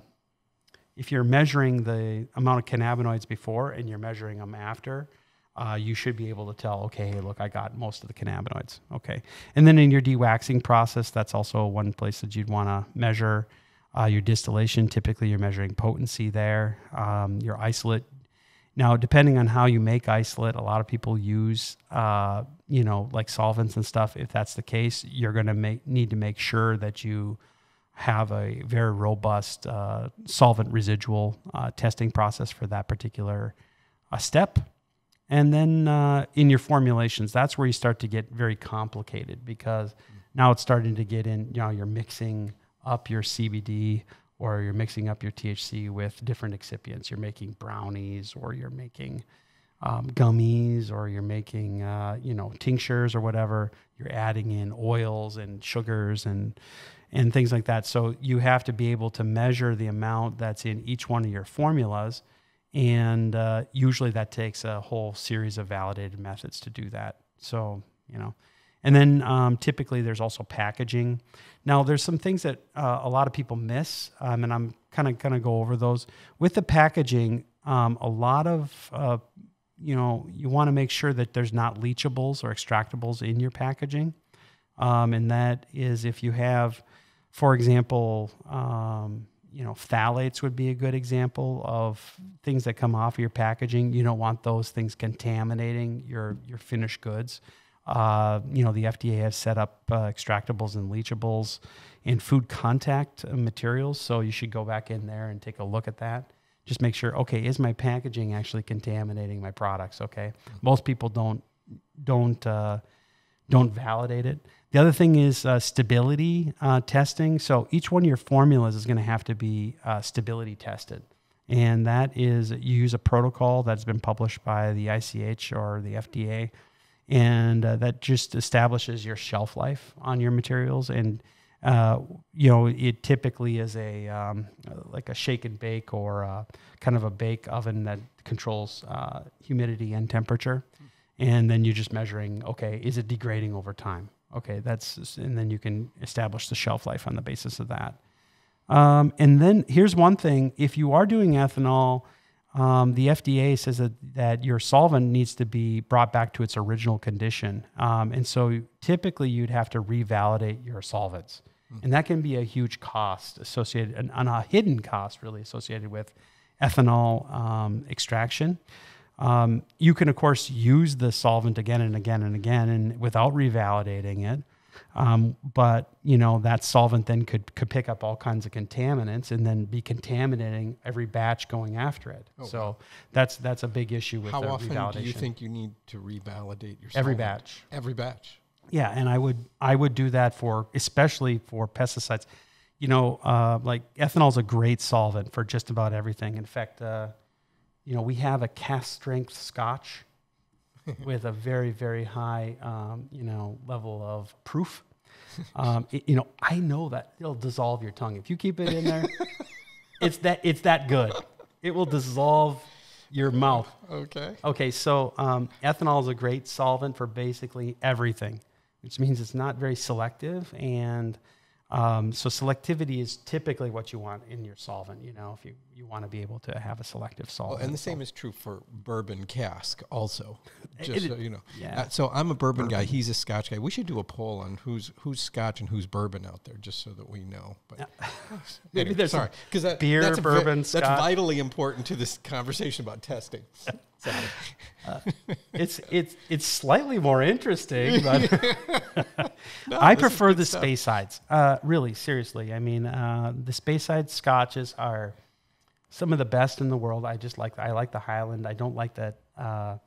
if you're measuring the amount of cannabinoids before and you're measuring them after, uh, you should be able to tell, okay, hey, look, I got most of the cannabinoids. Okay. And then in your dewaxing process, that's also one place that you'd want to measure uh, your distillation. Typically, you're measuring potency there. Um, your isolate. Now, depending on how you make isolate, a lot of people use, uh, you know, like solvents and stuff. If that's the case, you're going to make need to make sure that you have a very robust uh, solvent residual uh, testing process for that particular uh, step. And then uh, in your formulations, that's where you start to get very complicated because now it's starting to get in, you know, you're mixing up your CBD or you're mixing up your THC with different excipients. You're making brownies or you're making um, gummies or you're making, uh, you know, tinctures or whatever. You're adding in oils and sugars and and things like that. So you have to be able to measure the amount that's in each one of your formulas, and uh, usually that takes a whole series of validated methods to do that. So you know, And then um, typically there's also packaging. Now there's some things that uh, a lot of people miss, um, and I'm kind of going to go over those. With the packaging, um, a lot of uh, you know you want to make sure that there's not leachables or extractables in your packaging, um, and that is if you have, for example, um, you know phthalates would be a good example of things that come off of your packaging. You don't want those things contaminating your your finished goods. Uh, you know, the FDA has set up uh, extractables and leachables in food contact materials. So you should go back in there and take a look at that. Just make sure, okay, is my packaging actually contaminating my products? Okay. Most people don't, don't, uh, don't validate it. The other thing is uh, stability uh, testing. So each one of your formulas is going to have to be uh, stability tested. And that is, you use a protocol that's been published by the ICH or the FDA and uh, that just establishes your shelf life on your materials and uh, you know it typically is a um, like a shake and bake or uh, kind of a bake oven that controls uh, humidity and temperature and then you're just measuring okay is it degrading over time okay that's and then you can establish the shelf life on the basis of that um, and then here's one thing if you are doing ethanol um, the FDA says that, that your solvent needs to be brought back to its original condition. Um, and so typically you'd have to revalidate your solvents. Mm-hmm. And that can be a huge cost associated, and, and a hidden cost really associated with ethanol um, extraction. Um, you can, of course, use the solvent again and again and again and without revalidating it. Um, but you know that solvent then could could pick up all kinds of contaminants and then be contaminating every batch going after it. Oh, so that's that's a big issue with how the often revalidation. do you think you need to revalidate your every solvent? batch? Every batch. Yeah, and I would I would do that for especially for pesticides. You know, uh, like ethanol is a great solvent for just about everything. In fact, uh, you know, we have a cask strength Scotch with a very very high um, you know level of proof. Um, it, you know, I know that it'll dissolve your tongue if you keep it in there. it's that it's that good. It will dissolve your mouth. Okay. Okay, so um, ethanol is a great solvent for basically everything, which means it's not very selective and um, so selectivity is typically what you want in your solvent. You know, if you, you want to be able to have a selective solvent. Well, and the same is true for bourbon cask also. Just It- so you know. yeah. Uh, so I'm a bourbon, guy. He's a Scotch guy. We should do a poll on who's who's Scotch and who's bourbon out there, just so that we know. But Maybe anyway, there's sorry, because that, beer, that's a vi- bourbon, that's vitally important to this conversation about testing. Sorry. it's it's it's slightly more interesting, but No, I prefer the stuff. Speysides. Uh, really, seriously. I mean, uh, the Speyside scotches are some of the best in the world. I just like I like the Highland. I don't like that. Uh,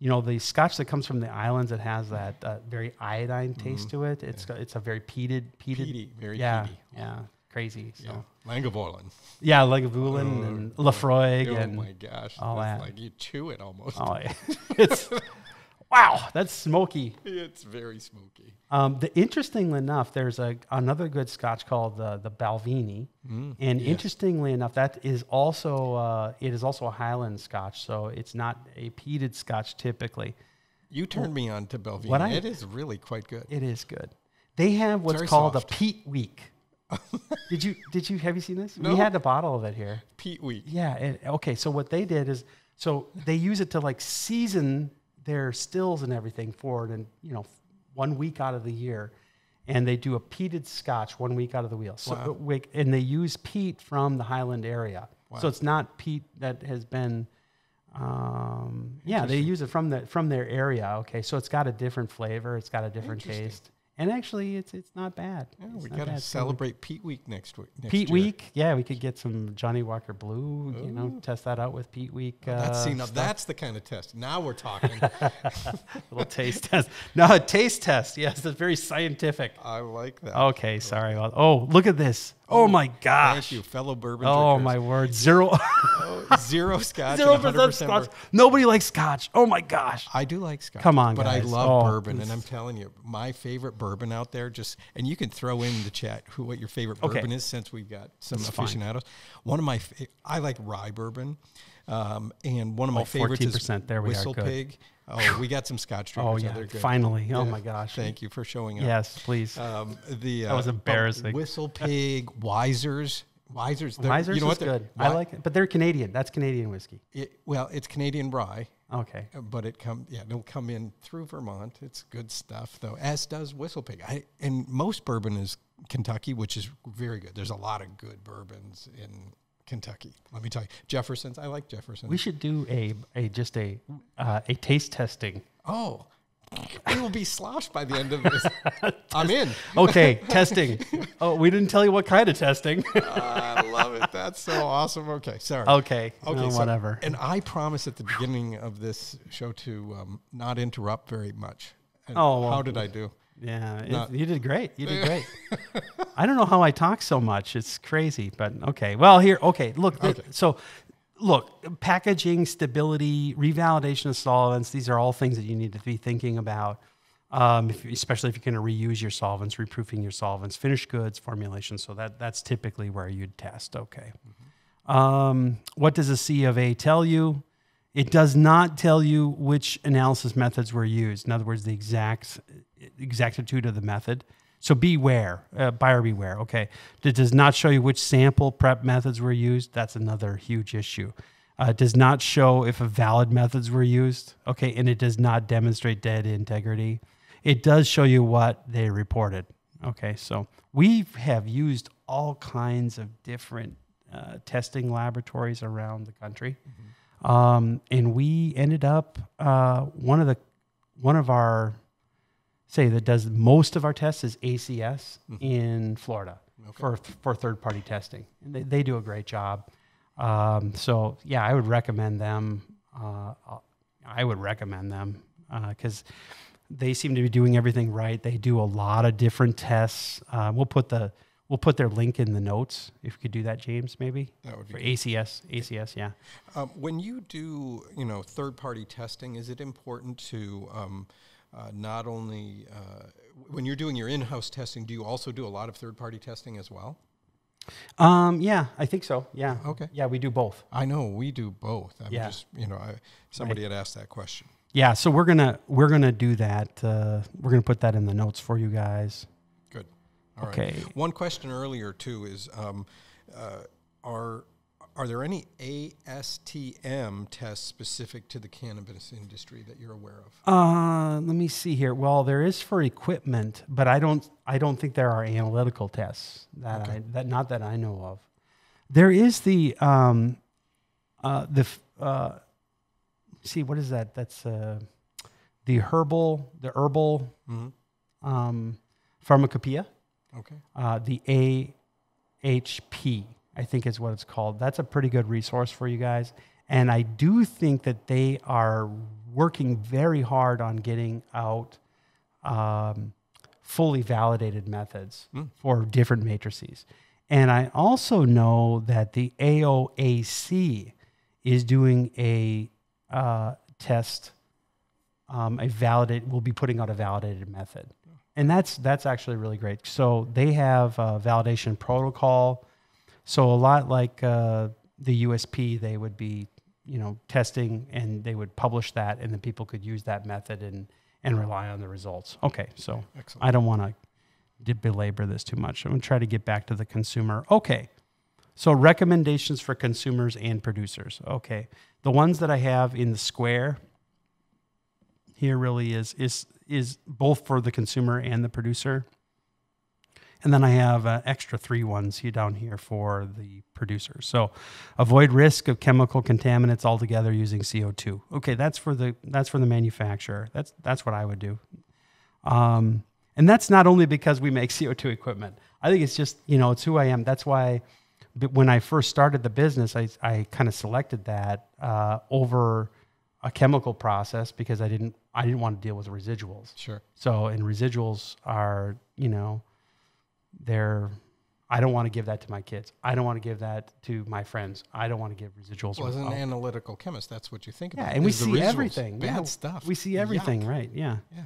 you know, the scotch that comes from the islands that has that uh, very iodine taste to it. It's it's a very peated, peated, Mm-hmm. Peaty, very yeah, peaty. yeah, crazy. So Yeah, yeah, Langevulin. Lagavulin and Laphroaig Oh and my gosh, all that. like you chew it almost. oh, yeah. it's wow, that's smoky. It's very smoky. Um, the interestingly enough, there's a another good Scotch called the the Balvenie, Mm, and interestingly enough, that is also uh, it is also a Highland Scotch, so it's not a peated Scotch typically. You turned me on to Balvenie. what I- it is really quite good. It is good. They have what's called soft. a peat week. did you did you have you seen this? No. We had a bottle of it here. Peat Week. Yeah. It, okay. So what they did is, so they use it to like season their stills and everything for it, and you know, one week out of the year, and they do a peated Scotch one week out of the wheel. So Wow. wick- and they use peat from the Highland area. Wow. So it's not peat that has been. Um, yeah, they use it from the from their area. Okay, so it's got a different flavor. It's got a different taste, and actually, it's it's not bad. Yeah, It's we got to celebrate Peat Week next week. Next Peat year. Week, yeah, we could get some Johnnie Walker Blue. You know, test that out with Peat Week. Uh, That's see, now that's the kind of test. Now we're talking. little taste test. No, a taste test. Yes, it's very scientific. I like that. Okay, sorry. Oh, look at this. Oh my gosh. Thank you, fellow bourbon Oh drinkers. my word. Zero Oh, zero scotch. zero 100% scotch. bourbon. Nobody likes scotch. Oh my gosh. I do like scotch. Come on, but I love Oh, bourbon, and I'm telling you, my favorite bourbon out there. Just and you can throw in the chat who what your favorite Okay. bourbon is, since we've got some That's fine. aficionados. One of my I like rye bourbon, um, and one of my Oh, favorites is 14%. There we are. Whistle Good. Oh, we got some Scotch Oh yeah, they're good. finally. Oh my gosh. Thank you for showing up. Yes, please. Um, the That was uh, embarrassing. Whistle pig, Wiser's, Wiser's. they're- you know is good. I like it, but they're Canadian. That's Canadian whiskey. it. Well, it's Canadian rye, Okay. uh, but it come yeah, it'll come in through Vermont. It's good stuff though, as does Whistle Pig. I and most bourbon is Kentucky, which is very good. There's a lot of good bourbons in Kentucky. Let me tell you, Jefferson's. I like Jefferson's. We should do a a just a uh, a taste testing. oh, we will be sloshed by the end of this. I'm in. Okay, testing. Oh, we didn't tell you what kind of testing. I love it. That's so awesome. Okay, sorry. okay. Okay, no, so- whatever. And I promise at the beginning of this show to um, not interrupt very much. And Oh, well. how did I do? Yeah, Not- you did great. You did great. I don't know how I talk so much. It's crazy, but okay. Well, here, okay. Look, th- so look, packaging, stability, revalidation of solvents. These are all things that you need to be thinking about, um, if, especially if you're going to reuse your solvents, reproofing your solvents, finished goods, formulation. So that that's typically where you'd test. Okay. Um, what does a C of A tell you? It does not tell you which analysis methods were used. In other words, the exact exactitude of the method. So beware, uh, buyer beware. Okay, it does not show you which sample prep methods were used. That's another huge issue. Uh, it does not show if a valid methods were used. Okay, and it does not demonstrate data integrity. It does show you what they reported. Okay, so we have used all kinds of different uh, testing laboratories around the country, um, and we ended up uh, one of the one of our say that does most of our tests is ACS in Florida for for third party testing. And they, they do a great job. Um, so yeah, I would recommend them. Uh, I would recommend them because they seem to be doing everything right. They do a lot of different tests. Uh, we'll put the we'll put their link in the notes if you could do that, James. Maybe That would be for ACS. ACS, yeah. Um, when you do, you know, third-party testing, is it important to um, uh, not only uh, when you're doing your in-house testing, do you also do a lot of third-party testing as well? Um, yeah, I think so. Yeah. Okay. Yeah, we do both. I know we do both. I'm Yeah. just, you know, I, somebody had asked that question. Yeah, so we're gonna we're gonna do that. Uh, we're gonna put that in the notes for you guys. Good. All right. Okay. One question earlier too is, um, uh, are are there any ASTM tests specific to the cannabis industry that you're aware of? Uh, let me see here. Well, there is for equipment, but I don't I don't think there are analytical tests that I that not that I know of. There is the um, uh, the uh, see what is that? That's uh, the herbal the herbal Mm-hmm. um, pharmacopoeia. Okay. uh, the AHP, I think is what it's called. That's a pretty good resource for you guys. And I do think that they are working very hard on getting out um, fully validated methods for different matrices. And I also know that the AOAC is doing a uh, test um, a validate will be putting out a validated method and that's that's actually really great so they have a validation protocol so a lot like uh, the usp they would be you know testing and they would publish that and then people could use that method and and rely on the results okay so Excellent. i don't want to belabor this too much i'm going to try to get back to the consumer okay so recommendations for consumers and producers okay the ones that i have in the square here really is is is both for the consumer and the producer. And then I have uh, extra three ones here down here for the producer. So avoid risk of chemical contaminants altogether using CO2. Okay, that's for the that's for the manufacturer. That's that's what I would do. Um, and that's not only because we make CO2 equipment. I think it's just you know it's who I am. That's why when I first started the business, I I kind of selected that uh, over a chemical process because I didn't I didn't want to deal with residuals. Sure. So and residuals are, you know, they're I don't want to give that to my kids. I don't want to give that to my friends. I don't want to give residuals. Well, as an Oh, analytical chemist, that's what you think about. yeah, and we see everything. Bad yeah, stuff. We see everything, Yuck. right? Yeah. Yeah.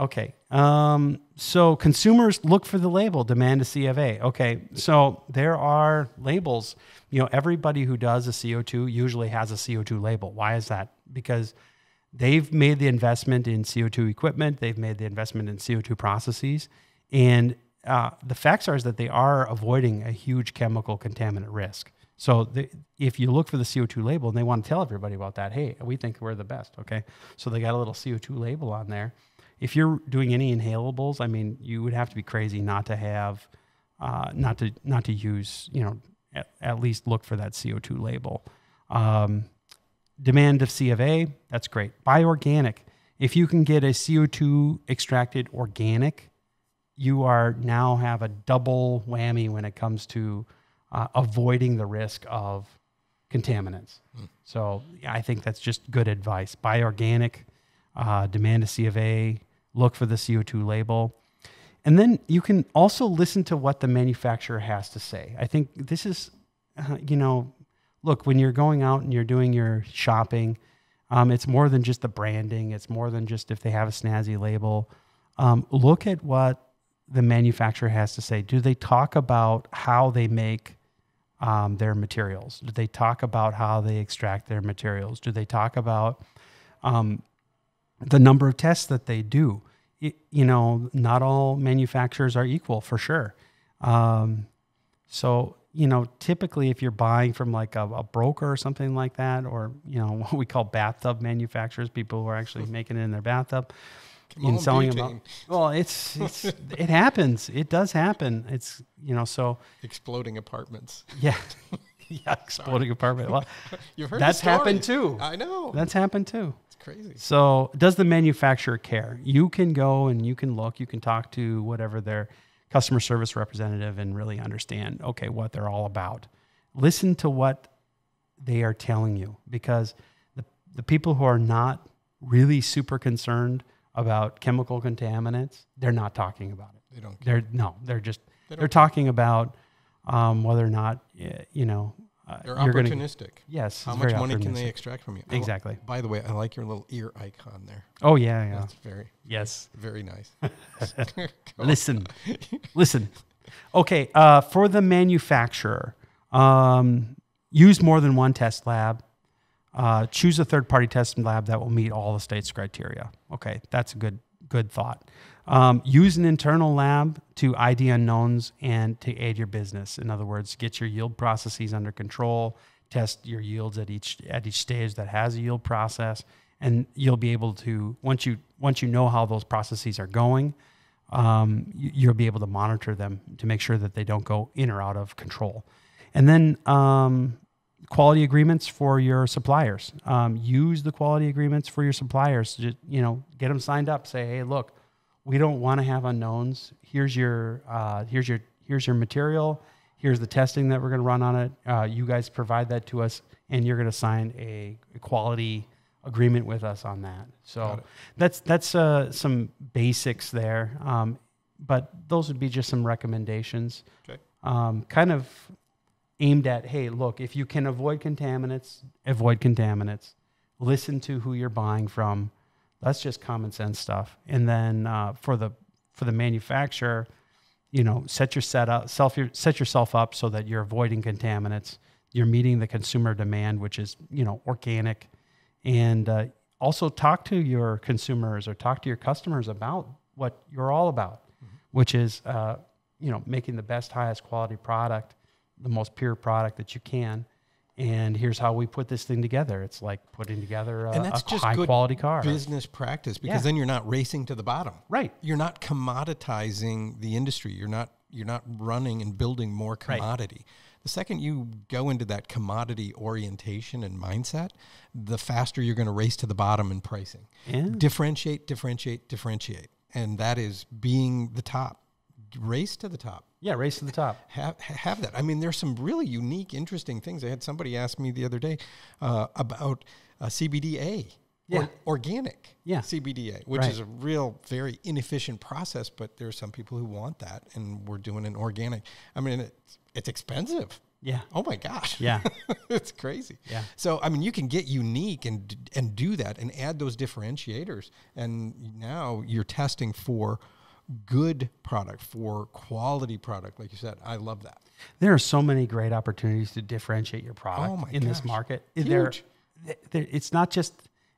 Okay. Um, so consumers look for the label, demand a C of A. Okay. So there are labels. You know, everybody who does a CO2 usually has a CO2 label. Why is that? Because they've made the investment in CO2 equipment, they've made the investment in CO2 processes, and uh, the facts are is that they are avoiding a huge chemical contaminant risk. So the, if you look for the CO2 label and they want to tell everybody about that, hey, we think we're the best. Okay, so they got a little CO2 label on there. If you're doing any inhalables, I mean, you would have to be crazy not to have, uh, not to not to use, you know, at, at least look for that CO2 label. Um, demand of C of A, that's great. Buy organic. If you can get a CO2 extracted organic, you are now have a double whammy when it comes to uh, avoiding the risk of contaminants. Mm. So I think that's just good advice. Buy organic, uh, demand a C of A, look for the CO2 label. And then you can also listen to what the manufacturer has to say. I think this is, uh, you know, look, when you're going out and you're doing your shopping, um, it's more than just the branding. It's more than just if they have a snazzy label. Um, look at what the manufacturer has to say. Do they talk about how they make um, their materials? Do they talk about how they extract their materials? Do they talk about um, the number of tests that they do? It, you know, not all manufacturers are equal for sure. Um, so you know, typically if you're buying from like a, a, broker or something like that, or you know what we call bathtub manufacturers, people who are actually making it in their bathtub and selling them. Out. Well, it's it's it happens. It does happen. It's you know so exploding apartments. Yeah. yeah, exploding apartment. Well, You've heard that's happened too. I know. That's happened too. It's crazy. So, does the manufacturer care? You can go and you can look. You can talk to whatever their customer service representative and really understand, okay, what they're all about. Listen to what they are telling you because the, the people who are not really super concerned about chemical contaminants, they're not talking about it. They don't. Care. They're no, they're just they are talking about um, whether or not you know uh, They're opportunistic. Gonna, yes. How much money can they extract from you? Exactly. by the way, I like your little ear icon there. Oh yeah, yeah. That's very yes, very nice. listen, listen. Okay, uh, for the manufacturer, um, use more than one test lab. Uh, choose a third-party testing lab that will meet all the state's criteria. Okay, that's a good good thought. Um, use an internal lab to ID unknowns and to aid your business. In other words, get your yield processes under control, test your yields at each at each stage that has a yield process, and you'll be able to once you once you know how those processes are going, um, you'll be able to monitor them to make sure that they don't go in or out of control. And then um, quality agreements for your suppliers. Um, use the quality agreements for your suppliers. Just, you know, get them signed up. Say, hey, look, we don't want to have unknowns. Here's your uh, here's your here's your material. Here's the testing that we're going to run on it. Uh, you guys provide that to us, and you're going to sign a, a quality agreement with us on that. So that's that's uh, some basics there. Um, but those would be just some recommendations. Okay. Um, kind of aimed at, hey, look, if you can avoid contaminants, avoid contaminants. Listen to who you're buying from. That's just common sense stuff. And then uh, for the for the manufacturer, you know, set your set up, self set yourself up so that you're avoiding contaminants. You're meeting the consumer demand, which is you know organic, and uh, also talk to your consumers or talk to your customers about what you're all about, mm-hmm. which is uh, you know making the best, highest quality product the most pure product that you can. And here's how we put this thing together. It's like putting together a, and that's a just high quality car. Business practice because yeah. then you're not racing to the bottom. Right. You're not commoditizing the industry. You're not you're not running and building more commodity. Right. The second you go into that commodity orientation and mindset, the faster you're going to race to the bottom in pricing. Yeah. Differentiate, differentiate, differentiate. And that is being the top. Race to the top. Yeah, race to the top. Have have that. I mean, there's some really unique, interesting things. I had somebody ask me the other day uh, about uh, CBDA. Yeah. Or, organic yeah. CBDA, which right. is a real very inefficient process, but there are some people who want that, and we're doing an organic. I mean, it's, it's expensive. Yeah. Oh my gosh. Yeah. it's crazy. Yeah. So I mean, you can get unique and and do that and add those differentiators, and now you're testing for good product, for quality product. Like you said, I love that. There are so many great opportunities to differentiate your product oh in gosh. this market. Huge. There, it's not just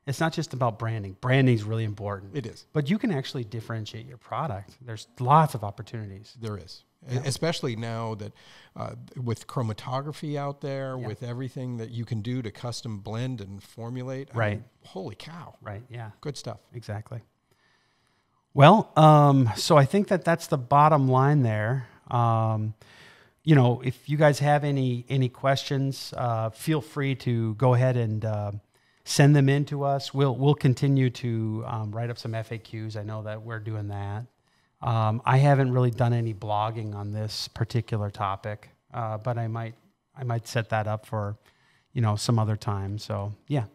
It's not just about branding. Branding is really important. It is. But you can actually differentiate your product. There's lots of opportunities. There is, E- especially now that uh, with chromatography out there, with everything that you can do to custom blend and formulate. I Right. mean, holy cow! Right. Yeah. Good stuff. Exactly. Well, um, so I think that that's the bottom line there. Um, you know, if you guys have any any questions, uh, feel free to go ahead and uh, send them in to us. We'll we'll continue to um, write up some FAQs. I know that we're doing that. Um, I haven't really done any blogging on this particular topic, uh, but I might I might set that up for you know some other time. So yeah.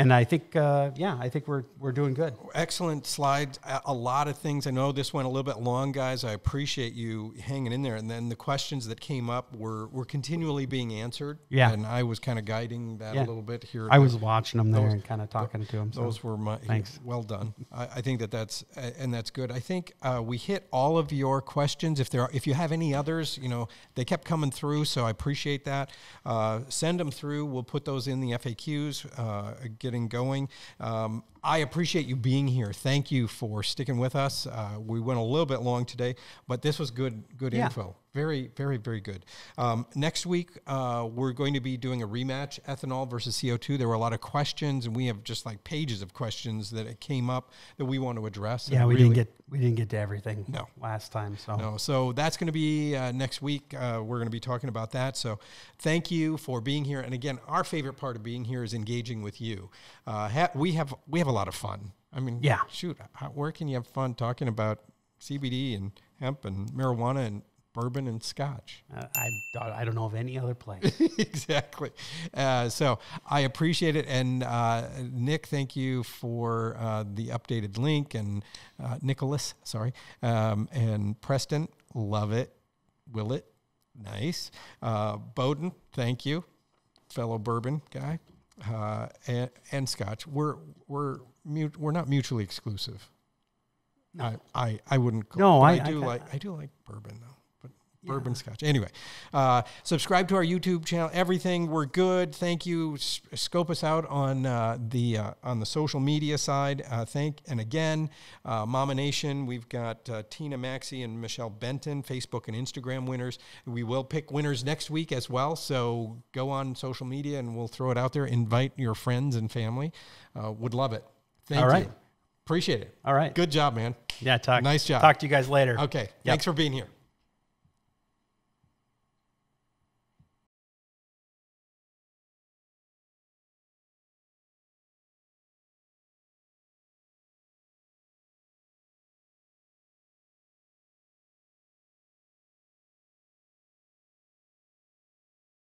And I think, uh, yeah, I think we're we're doing good. Excellent slides. A, lot of things. I know this went a little bit long, guys. I appreciate you hanging in there. And then the questions that came up were were continually being answered. Yeah. And I was kind of guiding that Yeah. a little bit here. I was watching them there Those- and kind of talking to them. So. Those were my Thanks. well done. I, I think that that's and that's good. I think uh, we hit all of your questions. If there are, if you have any others, you know, they kept coming through, so I appreciate that. Uh, send them through. We'll put those in the FAQs. Uh, getting going. Um, I appreciate you being here. Thank you for sticking with us. Uh, we went a little bit long today, but this was good. Good Yeah. info. Very, very, very good. Um, next week, uh, we're going to be doing a rematch ethanol versus CO2. There were a lot of questions, and we have just like pages of questions that it came up that we want to address. yeah, we really- didn't get we didn't get to everything. No. last time. So No, so that's going to be uh, next week. Uh, we're going to be talking about that. So thank you for being here. And again, our favorite part of being here is engaging with you. Uh, ha- we have we have a lot of fun. I mean, Yeah. shoot, how, where can you have fun talking about CBD and hemp and marijuana and bourbon and scotch? uh, I I don't know of any other place. exactly. Uh, so I appreciate it. And uh, Nick, thank you for uh, the updated link. And uh, Nicholas, sorry. Um, and Preston, love it. Will it? Nice. Uh, Bowden, thank you, fellow bourbon guy. Uh, and, and Scotch. We're we're mut- we're not mutually exclusive. I, I I wouldn't. Call, No, I- I, I do ca- like I do like bourbon though. But bourbon scotch. Anyway, uh, subscribe to our YouTube channel. Everything we're good. Thank you. S- scope us out on uh, the uh, on the social media side. Uh, thank and again, uh, Mama Nation. We've got uh, Tina Maxey and Michelle Benton, Facebook and Instagram winners. We will pick winners next week as well. So go on social media and we'll throw it out there. Invite your friends and family. Uh, would love it. Thank All right. you. Appreciate it. All right. Good job, man. Yeah, talk. Nice job. Talk to you guys later. Okay. Yep. Thanks for being here.